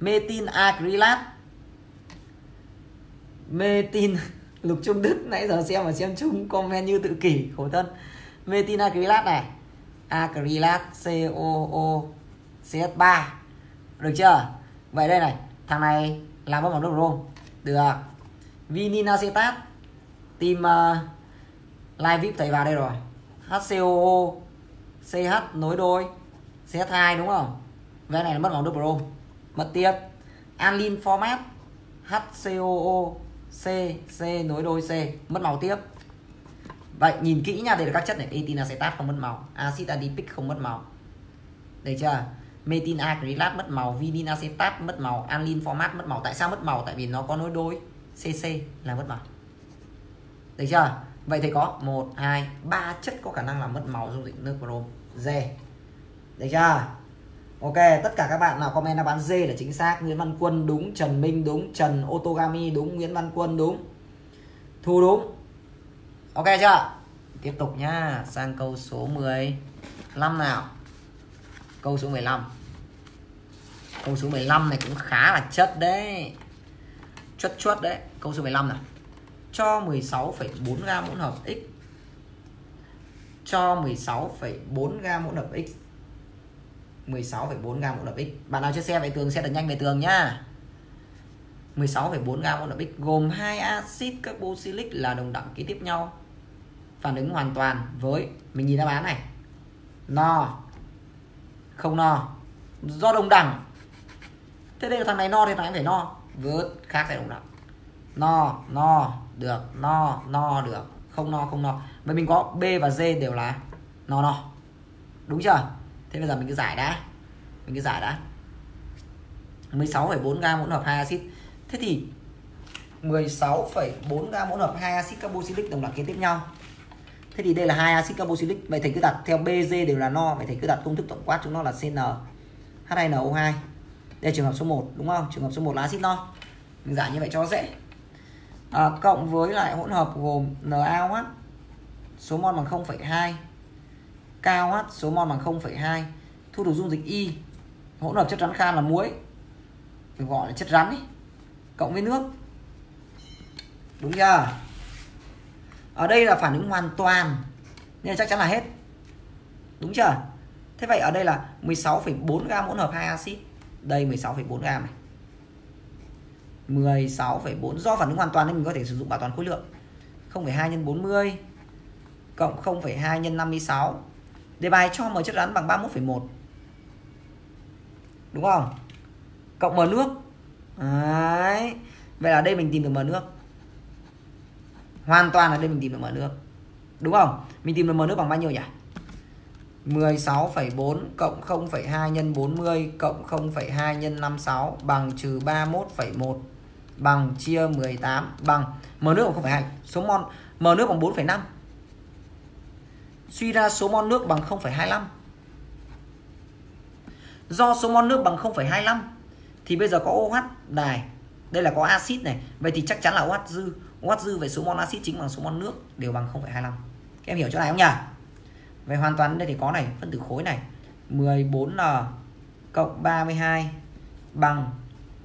Metin acrylat metin lục trung đức nãy giờ xem và xem chung comment như tự kỷ khổ thân. Metina acrylat này. Acrylat COO CS3 được chưa? Vậy đây này thằng này làm mất bằng nước brom được à? Vininacetat tìm uh, ờ, live vip thầy vào đây rồi. HCOO CH nối đôi CH2 đúng không? Vé này là mất màu nước brom Mất tiếp. Anlin format HCOO C C nối đôi C mất màu tiếp Vậy nhìn kỹ nha, đây là các chất này etinacetat không mất màu, axit adipic không mất màu. Được chưa? Metin acrylat mất màu, vinin acetat mất màu, anilin format mất màu. Tại sao mất màu? Tại vì nó có nối đôi CC là mất màu. Được chưa? Vậy thì có 1 2 3 chất có khả năng là mất màu dung dịch nước brom. D. Được chưa? Ok, tất cả các bạn nào comment đáp án D là chính xác. Nguyễn Văn Quân đúng, Trần Minh đúng, Trần Otogami đúng, Nguyễn Văn Quân đúng. Thu đúng. Ok chưa? Tiếp tục nhá, sang câu số 15 nào. Câu số 15 Câu số 15 này cũng khá là chất đấy. Chất chất đấy. Câu số 15 nào. Cho 16,4 gam hỗn hợp X. Cho 16,4 gam hỗn hợp X. 16,4 gam hỗn hợp X Bạn nào chưa xe về tường xe thật nhanh về tường nhá. 16,4 gam hỗn hợp X gồm hai axit carboxylic là đồng đẳng kế tiếp nhau phản ứng hoàn toàn với mình nhìn đáp án này. No. Không no. Do đồng đẳng. Thế đây là thằng này no thì thằng này phải no. Vớt khác sẽ đồng đẳng. No no được. No no được. Không no không no. Vậy mình có b và d đều là no no. Đúng chưa? Thế bây giờ mình cứ giải đã. Mình cứ giải đã. 16,4 gam hỗn hợp hai axit. Thế thì 16,4 gam hỗn hợp hai axit carboxylic đồng đẳng kế tiếp nhau. Thế thì đây là hai axit carboxylic. Vậy thầy cứ đặt theo BG đều là no. Vậy thầy cứ đặt công thức tổng quát chúng nó là CN H2NO2 đây là trường hợp số 1 đúng không? Trường hợp số 1 là axit no. Mình giải như vậy cho dễ. À, cộng với lại hỗn hợp gồm NaOH số mol bằng 0,2 KOH số mol bằng 0,2 thu được dung dịch Y hỗn hợp chất rắn khan là muối. Được gọi là chất rắn ý, cộng với nước. Đúng chưa? Ở đây là phản ứng hoàn toàn nên chắc chắn là hết. Đúng chưa? Thế vậy ở đây là 16,4 gam hỗn hợp hai axit. Đây 16,4 gam này. 16,4 do phản ứng hoàn toàn nên mình có thể sử dụng bảo toàn khối lượng. 0,2 nhân 40 cộng 0,2 nhân 56 đề bài cho m chất rắn bằng 31,1 đúng không? Cộng m nước. Đấy. vậy là đây mình tìm được m nước. Hoàn toàn là đây mình tìm được m nước. Đúng không? Mình tìm được m nước bằng bao nhiêu nhỉ? 16,4 cộng 0,2 nhân 40 cộng 0,2 nhân 56 bằng trừ 31,1 bằng chia 18 bằng m nước bằng 0,2 số mol m nước bằng 4,5 suy ra số mol nước bằng 0,25 do số mol nước bằng 0,25 thì bây giờ có OH đài. Đây là có axit này. Vậy thì chắc chắn là OH dư. OH dư về số mol axit chính bằng số mol nước đều bằng 0,25 các em hiểu chỗ này không nhỉ? Vậy hoàn toàn đây thì có này phân tử khối này. 14N cộng 32 bằng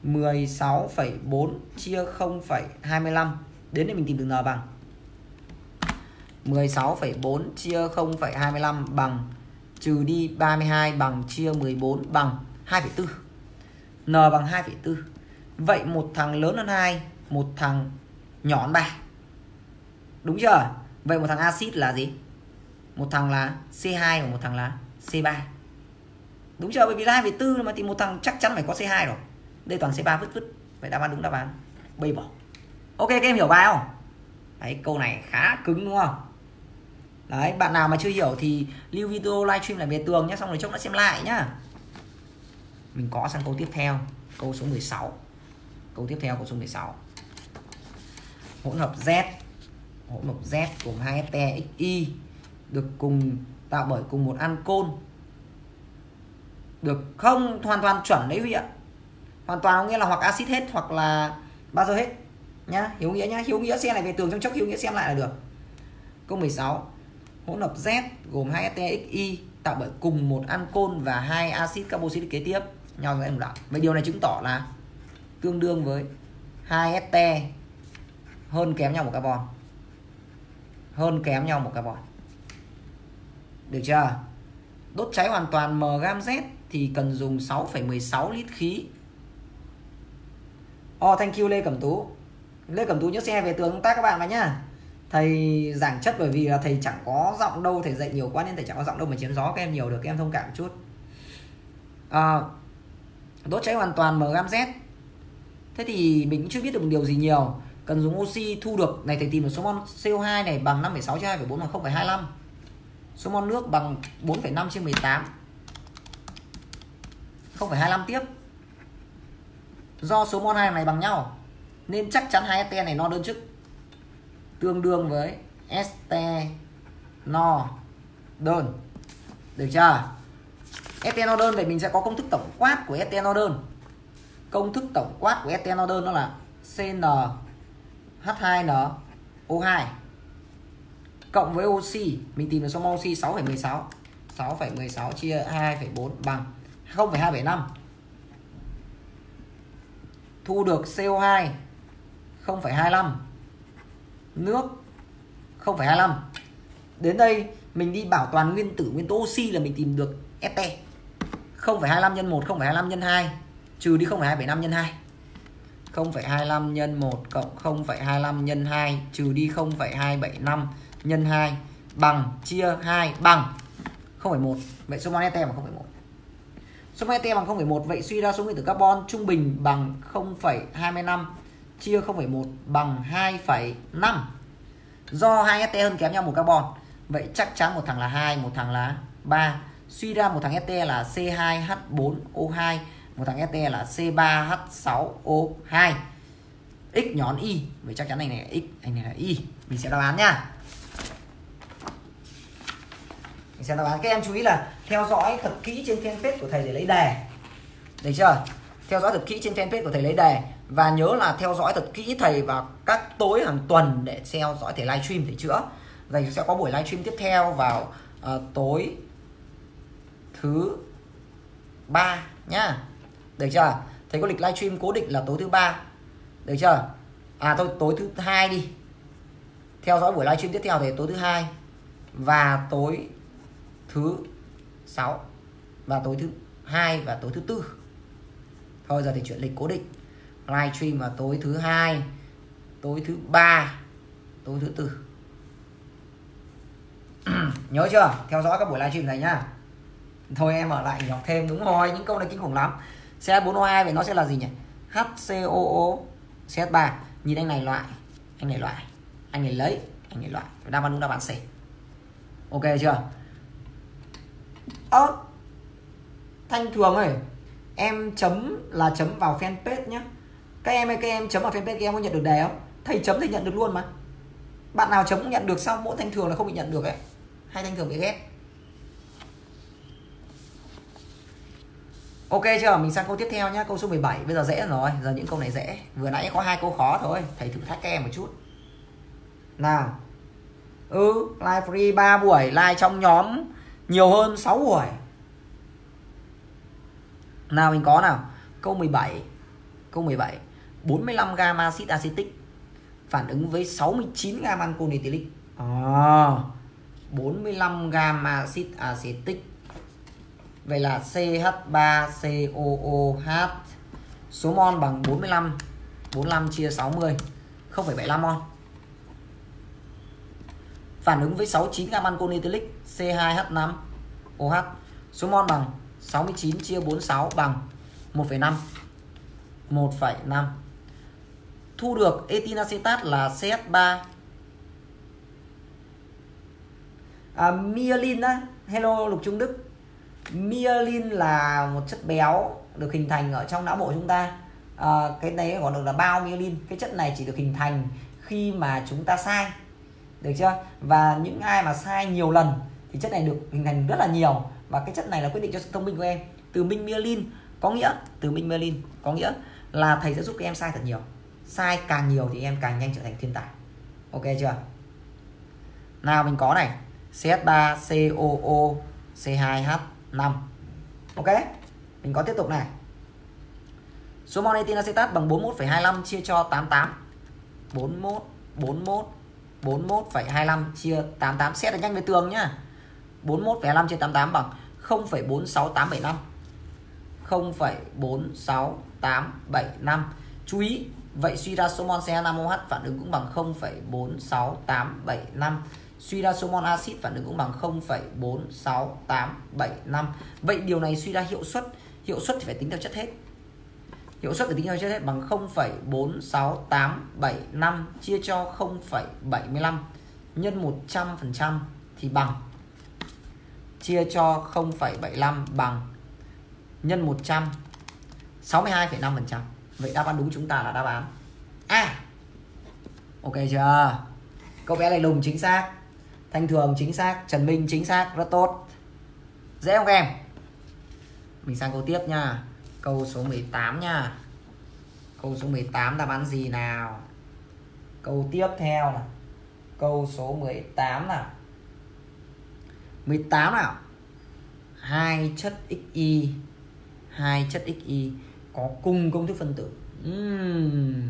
16,4 chia 0,25 đến đây mình tìm được N bằng. 16,4 chia 0,25 bằng trừ đi 32 bằng chia 14 bằng 2,4 N bằng 2,4 Vậy một thằng lớn hơn 2 Một thằng nhỏ hơn 3 Đúng chưa? Vậy một thằng axit là gì? Một thằng là C2 và một thằng là C3 Đúng chưa? Bởi vì là 2,4 mà thì một thằng chắc chắn phải có C2 rồi Đây toàn C3 vứt vứt Vậy đáp án đúng đáp án Bây bỏ Ok các em hiểu bài không? Đấy câu này khá cứng đúng không? Đấy, bạn nào mà chưa hiểu thì lưu video livestream lại về tường nhé, xong rồi chốc đã xem lại nhá. Mình có sang câu tiếp theo, câu số 16. Câu tiếp theo câu số 16. Hỗn hợp Z, hỗn hợp Z gồm hai este XY được cùng tạo bởi cùng một ancol. Được không hoàn toàn chuẩn đấy Huy ạ. Hoàn toàn có nghĩa là hoặc axit hết hoặc là bazơ hết nhá, hiếu nghĩa nhá, hiếu nghĩa xem lại về tường trong chốc hiếu nghĩa xem lại là được. Câu 16 hỗn hợp Z gồm hai STXY tạo bởi cùng một ancol và hai axit carboxylic kế tiếp nhau với đồng đoạn Vậy điều này chứng tỏ là tương đương với hai ST hơn kém nhau một carbon. Hơn kém nhau một carbon. Được chưa? đốt cháy hoàn toàn M gam Z thì cần dùng 6,16 lít khí Oh thank you Lê Cẩm Tú Lê Cẩm Tú nhớ xe về tường công tác các bạn vào nhá Thầy giảng chất bởi vì là thầy chẳng có giọng đâu Thầy dạy nhiều quá nên thầy chẳng có giọng đâu mà chiếm gió các em nhiều được Các em thông cảm chút. À, Đốt cháy hoàn toàn M Z. Thế thì mình cũng chưa biết được một điều gì nhiều. Cần dùng oxy thu được. Này thầy tìm được số mol CO2 này bằng 5,6 trên 2,4 bằng 0,25 Số mol nước bằng 4,5 trên 18 0,25 tiếp. Do số mol hai này bằng nhau Nên chắc chắn hai ST này no đơn chức. Tương đương với ST no đơn Được chưa? ST no đơn vậy mình sẽ có công thức tổng quát của ST no đơn Công thức tổng quát của ST no đơn đó là CN H2N O2 cộng với oxy mình tìm được số mol oxy 6,16 6,16 chia 2,4 bằng 0,275 thu được CO2 0,25 nước 0,25 đến đây mình đi bảo toàn nguyên tử nguyên tố oxy là mình tìm được Ft 0,25 nhân 1 0,25 nhân 2 trừ đi 0,275 nhân 2 0,25 nhân 1 cộng 0,25 nhân 2 trừ đi 0,275 nhân 2 bằng chia 2 bằng 0,1 vậy số mol et bằng 0,1 số mol et bằng 0,1 vậy suy ra số nguyên tử carbon trung bình bằng 0,25 chia 0,1 bằng 2,5 do hai ST hơn kém nhau một carbon vậy chắc chắn một thằng là 2 một thằng là 3 suy ra một thằng ST là C2H4O2 một thằng ST là C3H6O2 x nhón y vậy chắc chắn này này là x anh này là y. Mình sẽ đáp án nha. Mình sẽ đáp án. Các em chú ý là theo dõi thật kỹ trên fanpage của thầy để lấy đề. Được chưa? Theo dõi thật kỹ trên fanpage của thầy lấy đề và nhớ là theo dõi thật kỹ thầy vào các tối hàng tuần để theo dõi thầy livestream để chữa. Thầy sẽ có buổi livestream tiếp theo vào uh, tối thứ ba nhá. Được chưa? Thầy có lịch livestream cố định là tối thứ ba. Được chưa? À thôi tối thứ hai đi. Theo dõi buổi livestream tiếp theo thì tối thứ hai và tối thứ sáu và tối thứ hai và tối thứ tư. Thôi giờ thì chuyển lịch cố định live stream vào tối thứ hai, tối thứ ba, tối thứ tư. Nhớ chưa? Theo dõi các buổi livestream này nhá. Thôi em ở lại học thêm đúng rồi, những câu này kinh khủng lắm. Xe 4 hai vậy nó sẽ là gì nhỉ? HCOO CH3 nhìn anh này loại, anh này loại, anh này lấy, anh này loại. Đáp án đúng, đáp án C. Ok chưa? Ơ, thanh thường ơi, em chấm là chấm vào fanpage nhé các em ơi các em chấm vào fanpage các em có nhận được đề không thầy chấm thì nhận được luôn mà bạn nào chấm cũng nhận được sao mỗi thanh thường là không bị nhận được ấy hay thanh thường bị ghét Ok chưa? Mình sang câu tiếp theo nhá, câu số 17. Bây giờ dễ rồi, giờ những câu này dễ. Vừa nãy có hai câu khó thôi, thầy thử thách các em một chút. Nào. Ừ, live free 3 buổi, live trong nhóm nhiều hơn 6 buổi. Nào mình có nào. Câu 17. Câu 17. 45 gam axit acetic phản ứng với 69 gam alcohol ethylic. À, 45 gam axit acetic. Vậy là CH3COOH số mol bằng 45 45 chia 60 0,75 mol. Phản ứng với 69 gam ancol ethylic C2H5 OH số mol bằng 69 chia 46 bằng 1,5 1,5 thu được etinacetat là CH3 à, myelin á hello Lục Trung Đức. Myelin là một chất béo được hình thành ở trong não bộ chúng ta. À, cái đấy gọi được là bao myelin. Cái chất này chỉ được hình thành khi mà chúng ta sai. Được chưa? Và những ai mà sai nhiều lần thì chất này được hình thành rất là nhiều. Và cái chất này là quyết định cho sự thông minh của em. Từ minh myelin có nghĩa từ minh myelin có nghĩa là thầy sẽ giúp các em sai thật nhiều sai càng nhiều thì em càng nhanh trở thành thiên tài. Ok chưa? Nào mình có này. CH3COO C2H 5 ok? Mình có tiếp tục này. Số mol etin acetat bằng 41,25 chia cho 88 41 41 41,25 chia 88 xét là nhanh về tường nhá. 41,25 chia 88 bằng 0,46875 0,46875 chú ý vậy suy ra số mol CH5OH phản ứng cũng bằng 0,46875 suy ra số mol axit phản ứng cũng bằng 0,46875 vậy điều này suy ra hiệu suất. Hiệu suất thì phải tính theo chất hết. Hiệu suất phải tính theo chất hết bằng 0,46875 chia cho 0,75 nhân 100% thì bằng. Chia cho 0,75 bằng nhân 100 62,5%. Vậy đáp án đúng chúng ta là đáp án A. Ok chưa? Câu vẽ này lùng chính xác. Thanh thường chính xác, Trần Minh chính xác, rất tốt. Dễ không em? Mình sang câu tiếp nha. Câu số 18 nha. Câu số 18 đáp án gì nào? Câu tiếp theo nè Câu số 18 nào. 18 nào. Hai chất XY, hai chất XY có cùng công thức phân tử. Uhm.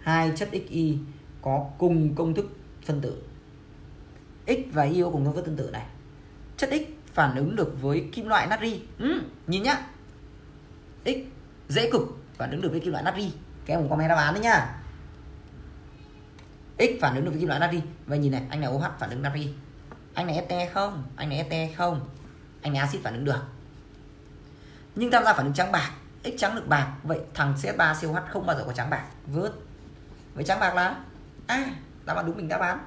Hai chất XY có cùng công thức phân tử. X và Y có cùng công thức phân tử này. Chất X phản ứng được với kim loại natri. Uhm. Nhìn nhá. X dễ cực phản ứng được với kim loại natri. Các em cùng comment đáp án đấy nhá. X phản ứng được với kim loại natri. Vậy nhìn này, anh này OH phản ứng natri. Anh này ST không? Anh này ST không? Anh này axit phản ứng được. Nhưng tham gia phản ứng trắng bạc, X trắng được bạc, vậy thằng CH3COH không bao giờ có trắng bạc. Vớt. Vậy trắng bạc là A, à, đáp án đúng mình đã bán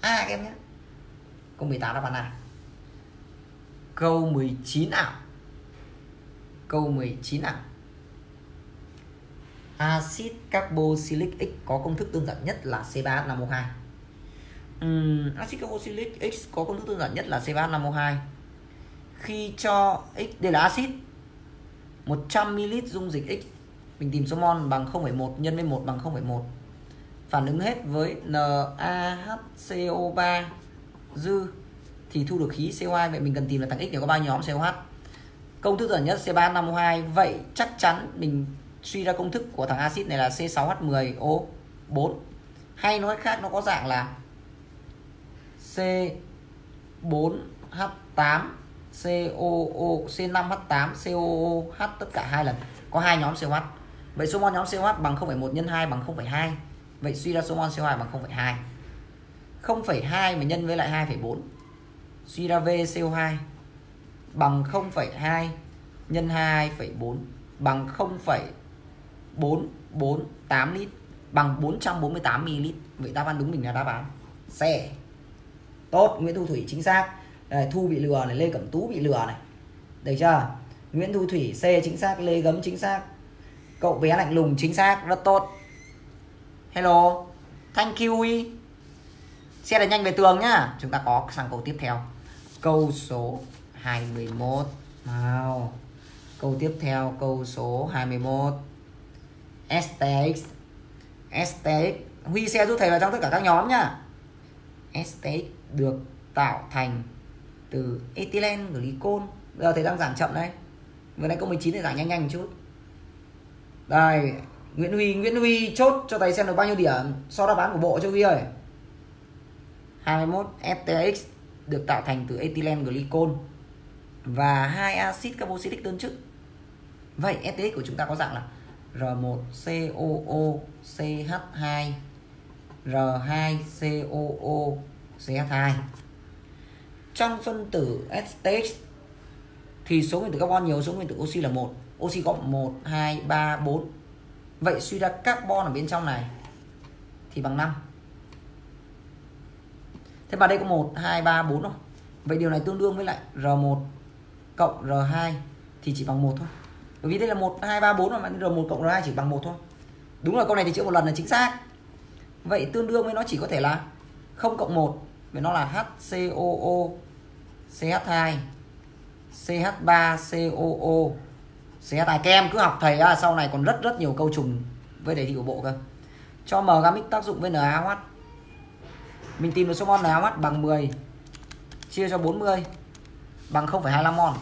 A à, các em nhé. Câu 18 đáp án A. Câu 19 ảo. Câu 19 ảo axit carboxylic X có công thức đơn giản nhất là C3H5O2. uhm, axit carboxylic X có công thức đơn giản nhất là C3H5O2. Khi cho X đây là axit 100ml dung dịch X. Mình tìm số mol bằng 0,1 nhân với 1 bằng 0,1 phản ứng hết với NaHCO3 dư thì thu được khí CO2 vậy mình cần tìm là thằng X này có bao nhiêu nhóm COH công thức giản nhất C3H5O2 vậy chắc chắn mình suy ra công thức của thằng axit này là C6H10O4 hay nói khác nó có dạng là C4H8 COO C5H8 COOH tất cả hai lần có hai nhóm COH vậy số mol nhóm COH bằng 0,1 nhân 2 bằng 0,2 vậy suy ra số mol CO2 bằng 0,2 0,2 mà nhân với lại 2,4 suy ra V CO2 bằng 0,2 nhân 2,4 bằng 0,448 lít bằng 448 ml. Vậy đáp án đúng mình là đáp án C. Tốt, Nguyễn Thu Thủy chính xác. Đây, Thu bị lừa này, Lê Cẩm Tú bị lừa này. Được chưa? Nguyễn Thu Thủy C chính xác, Lê Gấm chính xác. Cậu bé lạnh lùng chính xác, rất tốt. Hello. Thank you. Xe là nhanh về tường nhá. Chúng ta có sang câu tiếp theo. Câu số 21. Nào. Câu tiếp theo câu số 21 STX STX Huy xe giúp thầy vào trong tất cả các nhóm nhá STX được tạo thành từ ethylene, glycol. Bây giờ thầy đang giảng chậm đấy Vừa nãy câu 19 thì giảng nhanh nhanh một chút. Đây, Nguyễn Huy Nguyễn Huy chốt cho thầy xem được bao nhiêu điểm. So đáp án của bộ cho Huy ơi. 21 STX được tạo thành từ ethylene, glycol và hai axit carboxylic đơn chức Vậy STX của chúng ta có dạng là R1COO CH2 R2COO CH2 trong phân tử STX thì số nguyên tử carbon nhiều số nguyên tử oxy là một. Oxy có 1, 2, 3, 4 Vậy suy ra carbon ở bên trong này thì bằng 5 Thế mà đây có 1, 2, 3, 4 rồi Vậy điều này tương đương với lại R1 cộng R2 thì chỉ bằng 1 thôi. Bởi vì đây là một hai ba bốn mà R1 cộng R2 chỉ bằng một thôi. Đúng là câu này thì chữa một lần là chính xác. Vậy tương đương với nó chỉ có thể là 0 cộng 1 vì nó là HCOO CH2 CH3 COO CH2 các em cứ học thầy à, sau này còn rất rất nhiều câu trùng với đề thi của bộ cơ. Cho M gamic tác dụng với NaOH mình tìm được số mol NaOH bằng 10 chia cho 40 bằng 0,25 mol.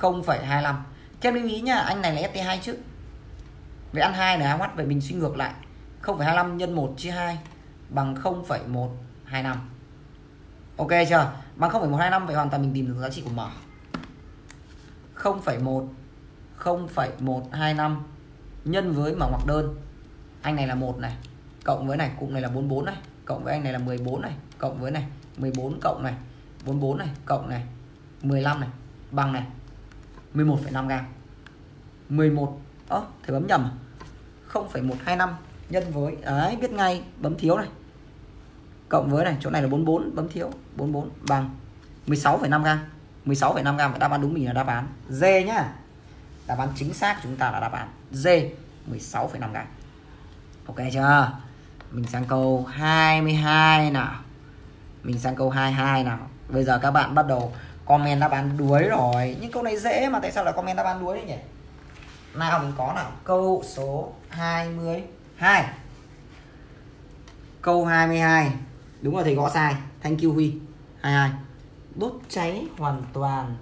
0,25 các lưu ý nha anh này là ST2 chứ. Vậy ăn 2 NaOH vậy mình suy ngược lại. 0,25 nhân 1 chia 2 bằng 0,125 ok chưa? Bằng 0,125 vậy hoàn toàn mình tìm được giá trị của m 0,1 0,125 nhân với mở ngoặc đơn. Anh này là một này cộng với này cụm này là 44 này cộng với anh này là 14 này cộng với này 14 cộng này 44 này cộng này 15 này bằng này 11,5 gram 11 ơ oh, thầy bấm nhầm à? 0,125 nhân với đấy biết ngay bấm thiếu này. Cộng với này chỗ này là 44 bấm thiếu. 44 bằng 16,5 gram. 16,5 gram đáp án đúng mình là đáp án D nhá. Đáp án chính xác của chúng ta là đáp án D 16,5 gram. Ok chưa? Mình sang câu 22 nào. Mình sang câu 22 nào. Bây giờ các bạn bắt đầu comment đáp án đuối rồi. Nhưng câu này dễ mà tại sao lại comment đáp án đuối đấy nhỉ? Nào mình có nào. Câu số 22 câu 22 đúng rồi thầy gõ sai. Thank you Huy. 22 đốt cháy hoàn toàn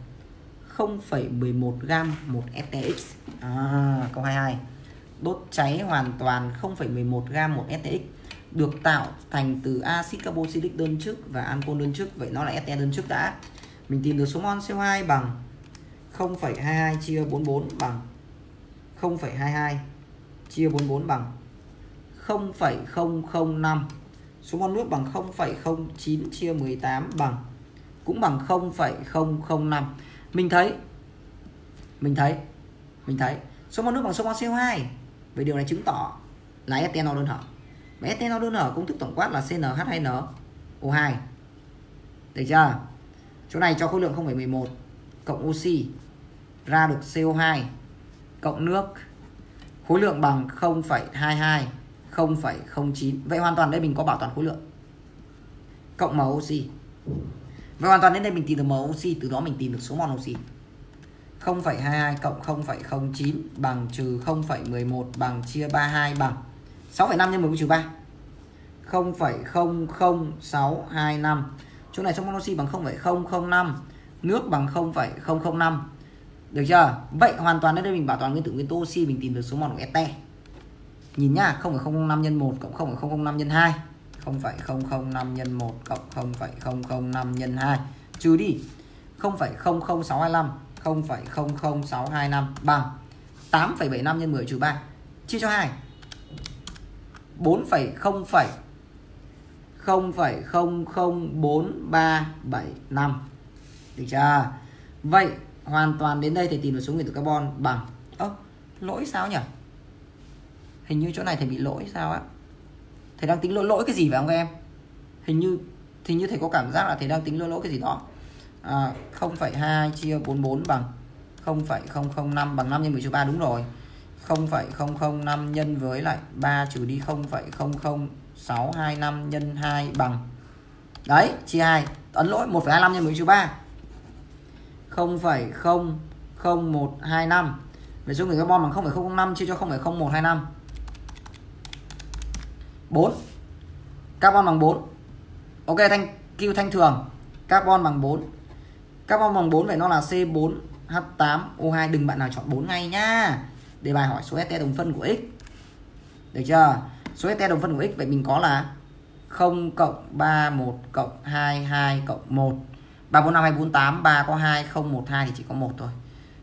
0,11 gam một STX à, câu 22 đốt cháy hoàn toàn 0,11 gam một STX được tạo thành từ axit carboxylic đơn chức và ancol đơn chức. Vậy nó là ST đơn chức đã. Mình tìm được số mol CO2 bằng 0,22 chia 44 bằng 0,22 chia 44 bằng 0,005 số mol nước bằng 0,09 chia 18 bằng cũng bằng 0,005 mình thấy mình thấy mình thấy số mol nước bằng số mol CO2 vậy điều này chứng tỏ là ethanol đơn hở. Và ethanol đơn hở công thức tổng quát là CnH2nO2 được chưa? Chỗ này cho khối lượng 0,11 cộng oxy ra được CO2 cộng nước. Khối lượng bằng 0,22 0,09 vậy hoàn toàn đây mình có bảo toàn khối lượng. Cộng m oxy. Vậy hoàn toàn đến đây mình tìm được m oxy từ đó mình tìm được số mol oxy. 0,22 cộng 0,09 bằng trừ 0,11 bằng chia 32 bằng 6,5 nhân 10 trừ 3 0,00625 chỗ này trong mol oxy bằng 0,005 nước bằng 0,005 được chưa? Vậy hoàn toàn đến đây mình bảo toàn nguyên tử nguyên tố oxy mình tìm được số mol của este nhìn nhá 0,005 nhân 1 cộng 0,005 nhân 2 0,005 nhân 1 cộng 0,005 nhân 2 trừ đi. 0,00625 0,00625 bằng. 8,75 nhân 10 trừ 3 chia cho 2 4,0 0,004375 được chưa? Vậy hoàn toàn đến đây thì tìm được số nguyên tử carbon bằng. Ơ lỗi sao nhỉ? Hình như chỗ này thầy bị lỗi sao á? Thầy đang tính lỗi lỗi cái gì phải không các em? Hình như thì như thầy có cảm giác là thầy đang tính lỗi lỗi cái gì đó. À, 0,2 chia 44 bằng 0,005 bằng 5 nhân 10 trừ 3 đúng rồi. 0,005 nhân với lại 3 trừ đi 0,00625 nhân 2 bằng đấy chia 2 ấn lỗi 1,25 nhân 10 trừ 3 0,00125 về số người carbon bằng 0,005 chia cho 0,0125 4 carbon bằng 4 ok, thanh kêu thanh thường. Carbon bằng 4 carbon bằng 4 vậy nó là C4H8O2 đừng bạn nào chọn 4 ngay nhá. Đề bài hỏi số ST đồng phân của x. Được chưa? Số ST đồng phân của x, vậy mình có là 0 cộng 31 cộng 22 cộng 1 3 4 5 2 4 8 3 có 2 0 1 2 thì chỉ có 1 thôi.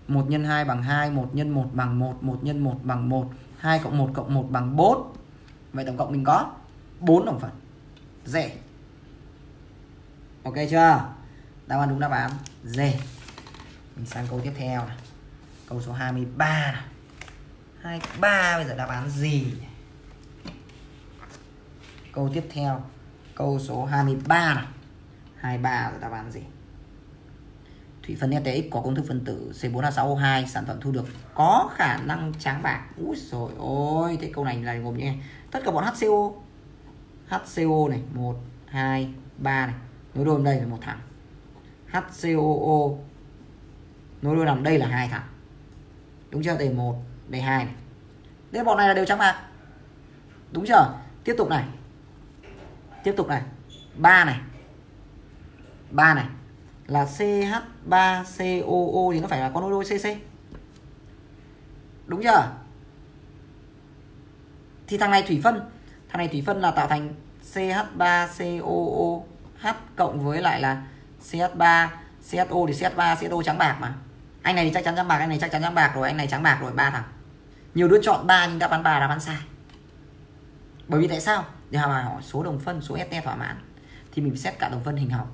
1 nhân 2 bằng 2 1 nhân 1 bằng 1 1 nhân 1 bằng 1 2 cộng 1 cộng 1 bằng 4 vậy tổng cộng mình có 4 đồng phân dễ ok chưa? Đáp án đúng đáp án. D mình sang câu tiếp theo này. câu số 23 này. 23 bây giờ đáp án gì câu tiếp theo. Câu số 23 này. 23 là đáp án gì? Thủy phân ETX có công thức phân tử C4H6O2 sản phẩm thu được có khả năng tráng bạc. Úi rồi ôi thế câu này là gồm như tất cả bọn HCO HCO này 1 2 3 này. Nối đôi đây là một thẳng HCOO nối đôi nằm đây là hai thẳng đúng chưa? Đây một, đây hai này. Đây bọn này là đều trắng bạc đúng chưa? Tiếp tục này. Tiếp tục này. Ba này. Ba này. Là CH3COO thì nó phải là con nối đôi CC đúng chưa? Thì thằng này thủy phân. Thằng này thủy phân là tạo thành CH3COOH H cộng với lại là CH3 CSO thì CH3 CSO trắng bạc mà. Anh này thì chắc chắn trắng bạc, anh này chắc chắn trắng bạc rồi, anh này trắng bạc rồi, ba thằng. Nhiều đứa chọn ba nhưng đáp án ba đáp án sai. Bởi vì tại sao? Để hỏi hỏi số đồng phân, số ST thỏa mãn. Thì mình xét cả đồng phân hình học.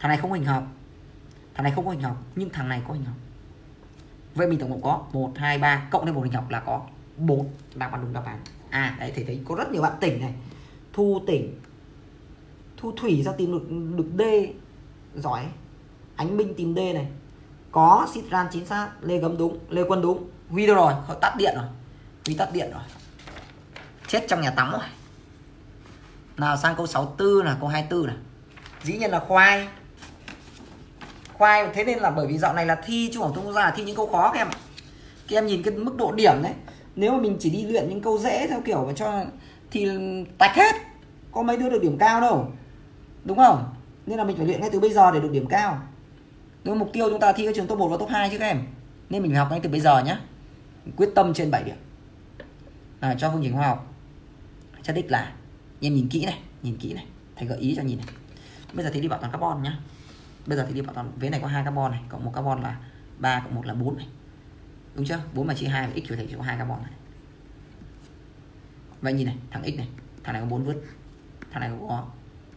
Thằng này không hình học. Thằng này không có hình học, nhưng thằng này có hình học. Vậy mình tổng cộng có 1 2 3 cộng thêm một hình học là có. 4 đáp án đúng đáp án. À đấy thì thấy có rất nhiều bạn tỉnh này. Thu tỉnh. Thu thủy ra tìm được được D, giỏi. Ánh minh tìm D này. Có Citran chính xác, Lê Gấm đúng, Lê Quân đúng. Huy đâu rồi? Họ tắt điện rồi. Huy tắt điện rồi. Chết trong nhà tắm rồi. Nào, sang câu 64 là câu 24 này dĩ nhiên là khoai. Khoai, thế nên là bởi vì dạo này là thi trung học thông ra là thi những câu khó các em các em nhìn cái mức độ điểm đấy nếu mà mình chỉ đi luyện những câu dễ theo kiểu mà cho thì tạch hết có mấy đứa được điểm cao đâu đúng không? Nên là mình phải luyện ngay từ bây giờ để được điểm cao. Nếu mục tiêu chúng ta thi ở trường top 1 và top 2 chứ các em nên mình phải học ngay từ bây giờ nhé quyết tâm trên 7 điểm. À, cho phương trình khoa học. Chất đích là em nhìn kỹ này nhìn kỹ này thầy gợi ý cho nhìn này. Bây giờ thì đi bảo toàn carbon nhá. Bây giờ thì đi bảo toàn vế này có hai carbon này cộng một carbon là 3 cộng một là 4 này đúng chưa? 4 mà chia hai x chủ thể chỉ có hai carbon này. Vậy nhìn này, thằng x này, thằng này có 4 vứt, thằng này có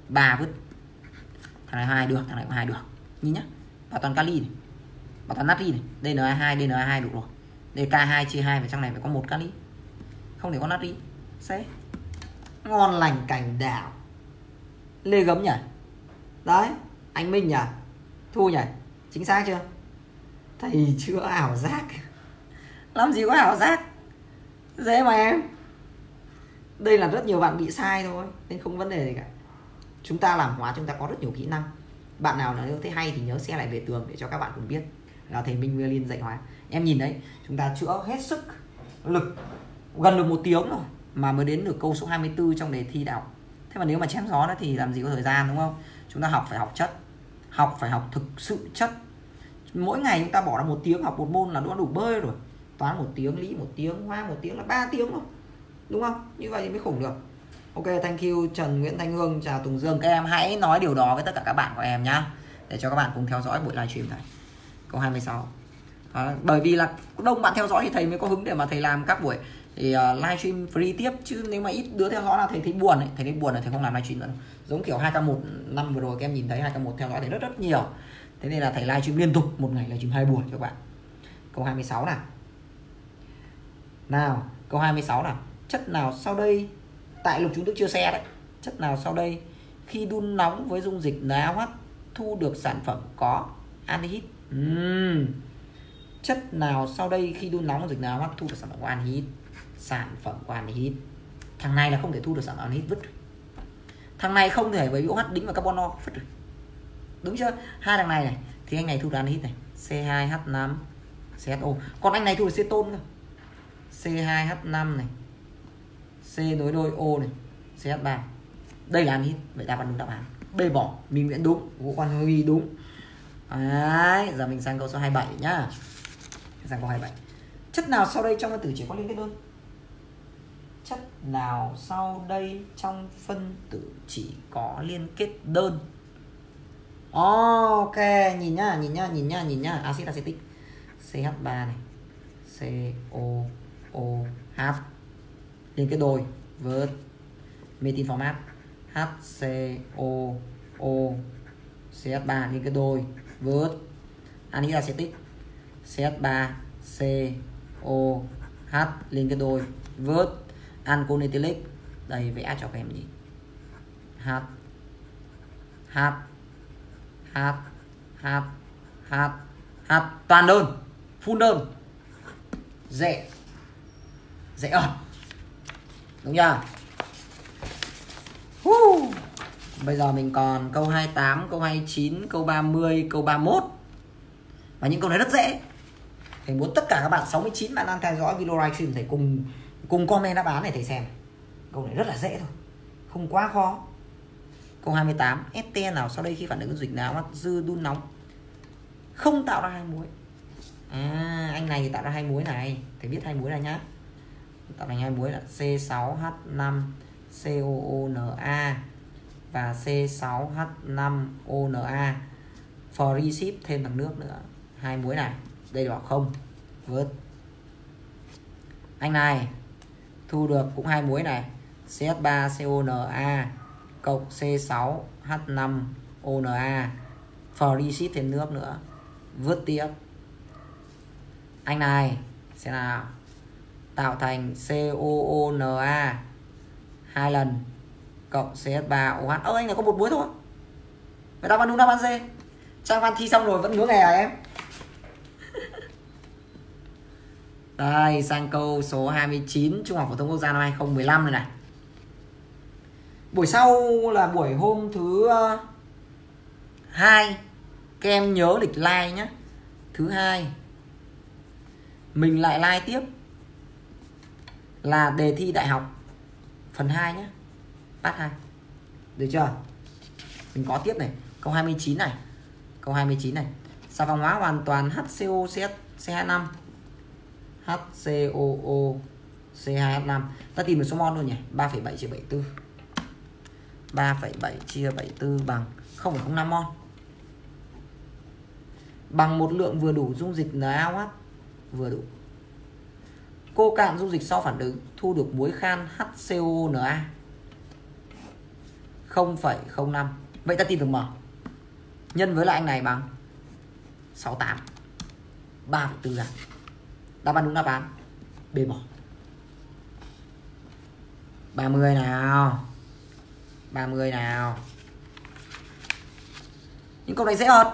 3 vứt, thằng này hai được, thằng này có hai được. Nhìn nhá và toàn kali này và toàn natri này đây là 2 đây là 2 đủ rồi. Đây k2 chia 2 và trong này phải có một kali. Không thể có natri. Sẽ ngon lành cảnh đảo. Lê gấm nhỉ? Đấy, anh minh nhỉ? Thu nhỉ? Chính xác chưa? Thầy chưa ảo giác làm gì có ảo giác. Dễ mà em. Đây là rất nhiều bạn bị sai thôi, nên không vấn đề gì cả. Chúng ta làm hóa, chúng ta có rất nhiều kỹ năng. Bạn nào nói thấy hay thì nhớ xe lại về tường để cho các bạn cùng biết là thầy Minh Liên dạy hóa. Em nhìn đấy, chúng ta chữa hết sức lực, gần được một tiếng rồi mà mới đến được câu số 24 trong đề thi đạo thế mà nếu mà chém gió nữa thì làm gì có thời gian, đúng không? Chúng ta học phải học chất, học phải học thực sự chất. Mỗi ngày chúng ta bỏ ra một tiếng học một môn là đã đủ bơi rồi toán một tiếng lý một tiếng hoa một tiếng là ba tiếng rồi đúng không? Như vậy thì mới khủng được. Ok thank you trần nguyễn thanh hương chào tùng dương. Các em hãy nói điều đó với tất cả các bạn của em nhá để cho các bạn cùng theo dõi buổi livestream này. Câu 26 à, bởi vì là đông bạn theo dõi thì thầy mới có hứng để mà thầy làm các buổi thì ờ, uh, livestream free tiếp chứ nếu mà ít đứa theo dõi là thầy thấy buồn ấy thầy thấy buồn là thầy không làm livestream nữa. Giống kiểu 2k1 năm vừa rồi các em nhìn thấy 2k1 theo dõi thì rất rất nhiều. Thế nên là thầy livestream liên tục một ngày livestream hai buổi cho các bạn. Câu 26 nào nào, câu 26 nào. Chất nào sau đây? Tại lục chúng tôi chưa xe đấy. Chất nào sau đây? Khi đun nóng với dung dịch NaOH thu được sản phẩm có anhydride uhm. chất nào sau đây khi đun nóng dung dịch NaOH thu được sản phẩm có anhydride sản phẩm của anhydride thằng này là không thể thu được sản phẩm anhydride vứt. Thằng này không thể, bởi vì OH đính vào carbon no, vứt được. Đúng chưa? Hai thằng này này, thì anh này thu được anhydride này. C2H5 CSO còn anh này thu được ceton thôi C2H5 này C nối đôi O này CH3 đây là anhydride vậy đáp án đúng đáp án. B bỏ mình Nguyễn đúng Vũ Quan Huy đúng. Đấy, giờ mình sang câu số 27 nhá. Sang câu 27 chất nào sau đây trong phân tử chỉ có liên kết đơn chất nào sau đây trong phân tử chỉ có liên kết đơn? Ok nhìn nhá nhìn nhá nhìn nhá nhìn nhá. Axit acetic CH3 này CO o half liên kết đôi với metin format HCOO CH3 liên kết đôi với anhydride acetic CH3 COH liên kết đôi với ancol ethylic đây, vẽ cho các em gì H H H H H H. Toàn đơn. Full đơn. Dễ dễ ợt đúng chưa? Uh. bây giờ mình còn câu 28 câu 29 câu 30 câu 31 và những câu này rất dễ. Thầy muốn tất cả các bạn 69 bạn đang theo dõi video livestream thầy cùng cùng comment đáp án này thầy xem. Câu này rất là dễ thôi. Không quá khó. Câu 28 ST nào sau đây khi phản ứng dịch nào dư đun nóng. Không tạo ra hai muối. À, anh này thì tạo ra hai muối này. Thầy biết hai muối này nhá tạo thành hai muối là C6H5 COONA và C6H5ONA free ship thêm thằng nước nữa. Hai muối này. Đây là không. Vớt. Anh này. Thu được cũng hai muối này. CH3CONA cộng C6H5ONA free ship thêm nước nữa. Vớt tiếp. Anh này. Sẽ nào tạo thành COONA hai lần, cộng CS3OH ơ, anh này có một muối thôi. Người ta án đúng đáp án C. Trang Văn thi xong rồi vẫn ngứa nghề à em? Đây, sang câu số 29 Trung học phổ thông quốc gia năm 2015 này này. Buổi sau là buổi hôm thứ ờ, hai. Các em nhớ lịch like nhé Thứ hai, Mình lại like tiếp. Là đề thi đại học Phần 2 nhé Part 2 Được chưa? Mình có tiếp này Câu 29 này Câu 29 này. Xà phòng hóa hoàn toàn HCO C25 HCOO C2H5 Ta tìm được số mol luôn nhỉ? 3,7 chia 74 3,7 chia 74 bằng 0,05 mol Bằng một lượng vừa đủ dung dịch NaOH Vừa đủ. Cô cạn dung dịch sau phản ứng Thu được muối khan HCONa 0,05 Vậy ta tìm được M Nhân với lại anh này bằng 68 3,4 gram Đáp án đúng đáp án. B bỏ 30 nào. 30 nào. Những câu này dễ hơn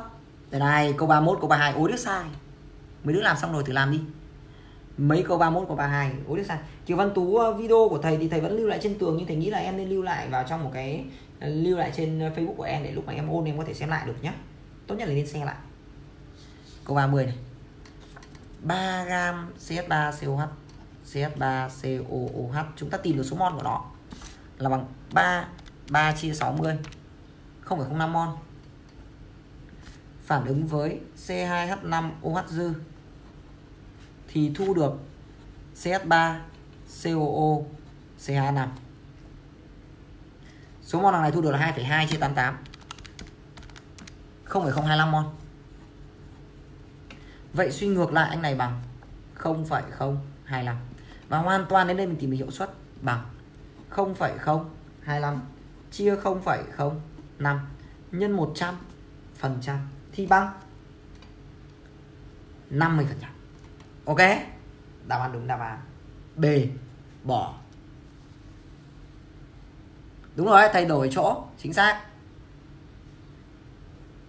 Đây này câu 31 câu 32 ối đứa sai. Mấy đứa làm xong rồi thử làm đi. Mấy câu 31 câu 32 ối đứa sai Kiều Văn Tú ờ, video của thầy thì thầy vẫn lưu lại trên tường Nhưng thầy nghĩ là em nên lưu lại vào trong một cái ờ, Lưu lại trên ờ, Facebook của em để lúc mà em ôn em có thể xem lại được nhé Tốt nhất là nên xem lại. Câu 30 này. 3 gam CH3COH CH3COOH chúng ta tìm được số mol của nó. Là bằng 3 3 chia 60 0,05 mol phản ứng với C2H5OH dư thì thu được CS3 COO CH5 số mol này thu được là 2,2 chia 88 0,025 mol Vậy suy ngược lại anh này bằng 0,025 Và hoàn toàn đến đây mình tìm được hiệu suất bằng 0,025 chia 0,05 nhân 100 phần trăm thì bằng 50 phần trăm. Ok? Đáp án đúng, đáp án. B. Bỏ. Đúng rồi, thay đổi chỗ. Chính xác.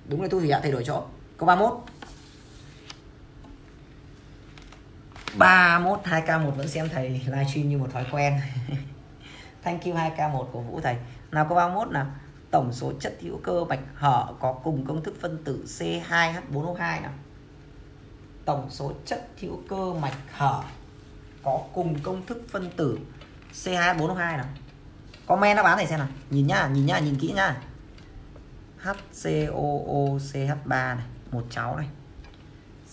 Đúng là thu thủy ạ, thay đổi chỗ. Câu 31 31 2k1 vẫn xem thầy livestream như một thói quen. Thank you 2k1 của Vũ thầy. Nào, câu 31 nào. Tổng số chất hữu cơ bạch hở có cùng công thức phân tử C2H4O2 nào tổng số chất hữu cơ mạch hở có cùng công thức phân tử C2H4O2 nào. Comment đáp án này xem nào. Nhìn nhá nhìn nhá, nhìn kỹ nhá. HCOOCH3 này, một cháu này.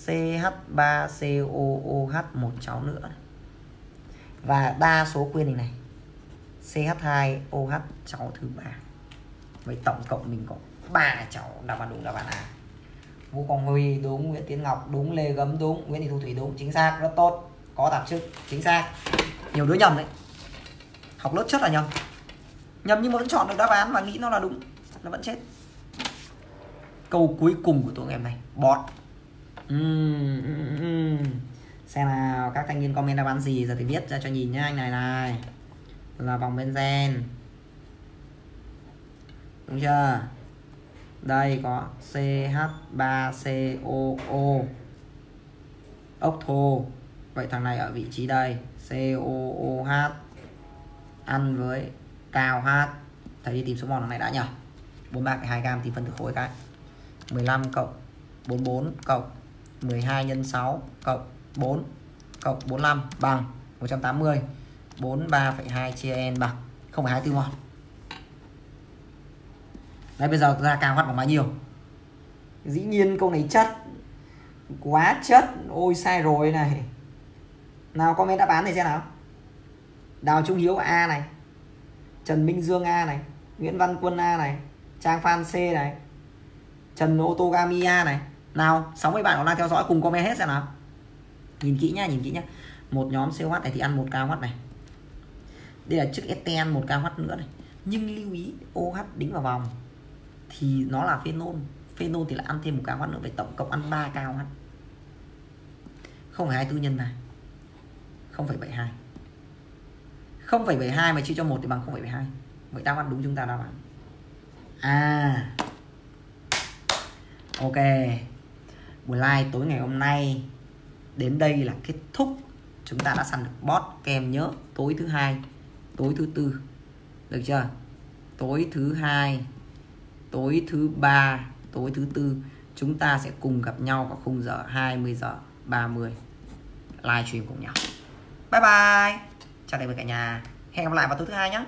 CH3COOH một cháu nữa này. và đa số quyên này này CH2OH cháu thứ ba. Vậy tổng cộng mình có 3 cháu, đáp án đúng, đáp án A. Vũ Quang Huy đúng. Nguyễn Tiến Ngọc đúng. Lê Gấm đúng. Nguyễn Thị Thu Thủy đúng. Chính xác rất tốt. Có tạp chức chính xác. Nhiều đứa nhầm đấy. Học lớp chất là nhầm. Nhầm nhưng mà vẫn chọn được đáp án và nghĩ nó là đúng. Nó vẫn chết. Câu cuối cùng của tụi ngày hôm nay bọt uhm, uhm, xem nào các thanh niên comment đáp án gì giờ thì viết ra cho nhìn nhá anh này này. Là vòng benzen đúng chưa? Đây có CH3COO ốc thô. Vậy thằng này ở vị trí đây. COOH ăn với cao H. Thầy đi tìm số mol thằng này đã nhỉ 43,2 gam thì phân tử khối cái. 15 cộng 44 cộng 12 nhân 6 cộng 4 cộng 45 bằng 180 43,2 chia n bằng 0,24 mol Đấy, bây giờ ra cao vắt bằng bao nhiêu? Dĩ nhiên câu này chất. Quá chất. Ôi, sai rồi này. Nào, comment đáp án này xem nào. Đào Trung Hiếu A này. Trần Minh Dương A này. Nguyễn Văn Quân A này. Trang Phan C này. Trần Otogamiya này. Nào 60 bạn còn đang theo dõi cùng comment hết xem nào. Nhìn kỹ nhá, nhìn kỹ nhá. Một nhóm COH này thì ăn một KW này. Đây là chiếc STN một KW nữa này. Nhưng lưu ý OH đính vào vòng thì nó là phenol. Phenol thì là ăn thêm một KW nữa phải tổng cộng ăn 3 KW không phải hai tư nhân này. 0,72 0,72 mà chia cho một thì bằng 0,72 vậy đáp án đúng chúng ta đáp án. À. Ok. Buổi live tối ngày hôm nay đến đây là kết thúc. Chúng ta đã săn được bot kèm nhớ tối thứ hai tối thứ tư. Được chưa? Tối thứ hai tối thứ ba, tối thứ tư, chúng ta sẽ cùng gặp nhau vào khung giờ 20 giờ 30 live stream cùng nhau. Bye bye. Chào tạm biệt cả nhà. Hẹn gặp lại vào tối thứ hai nhé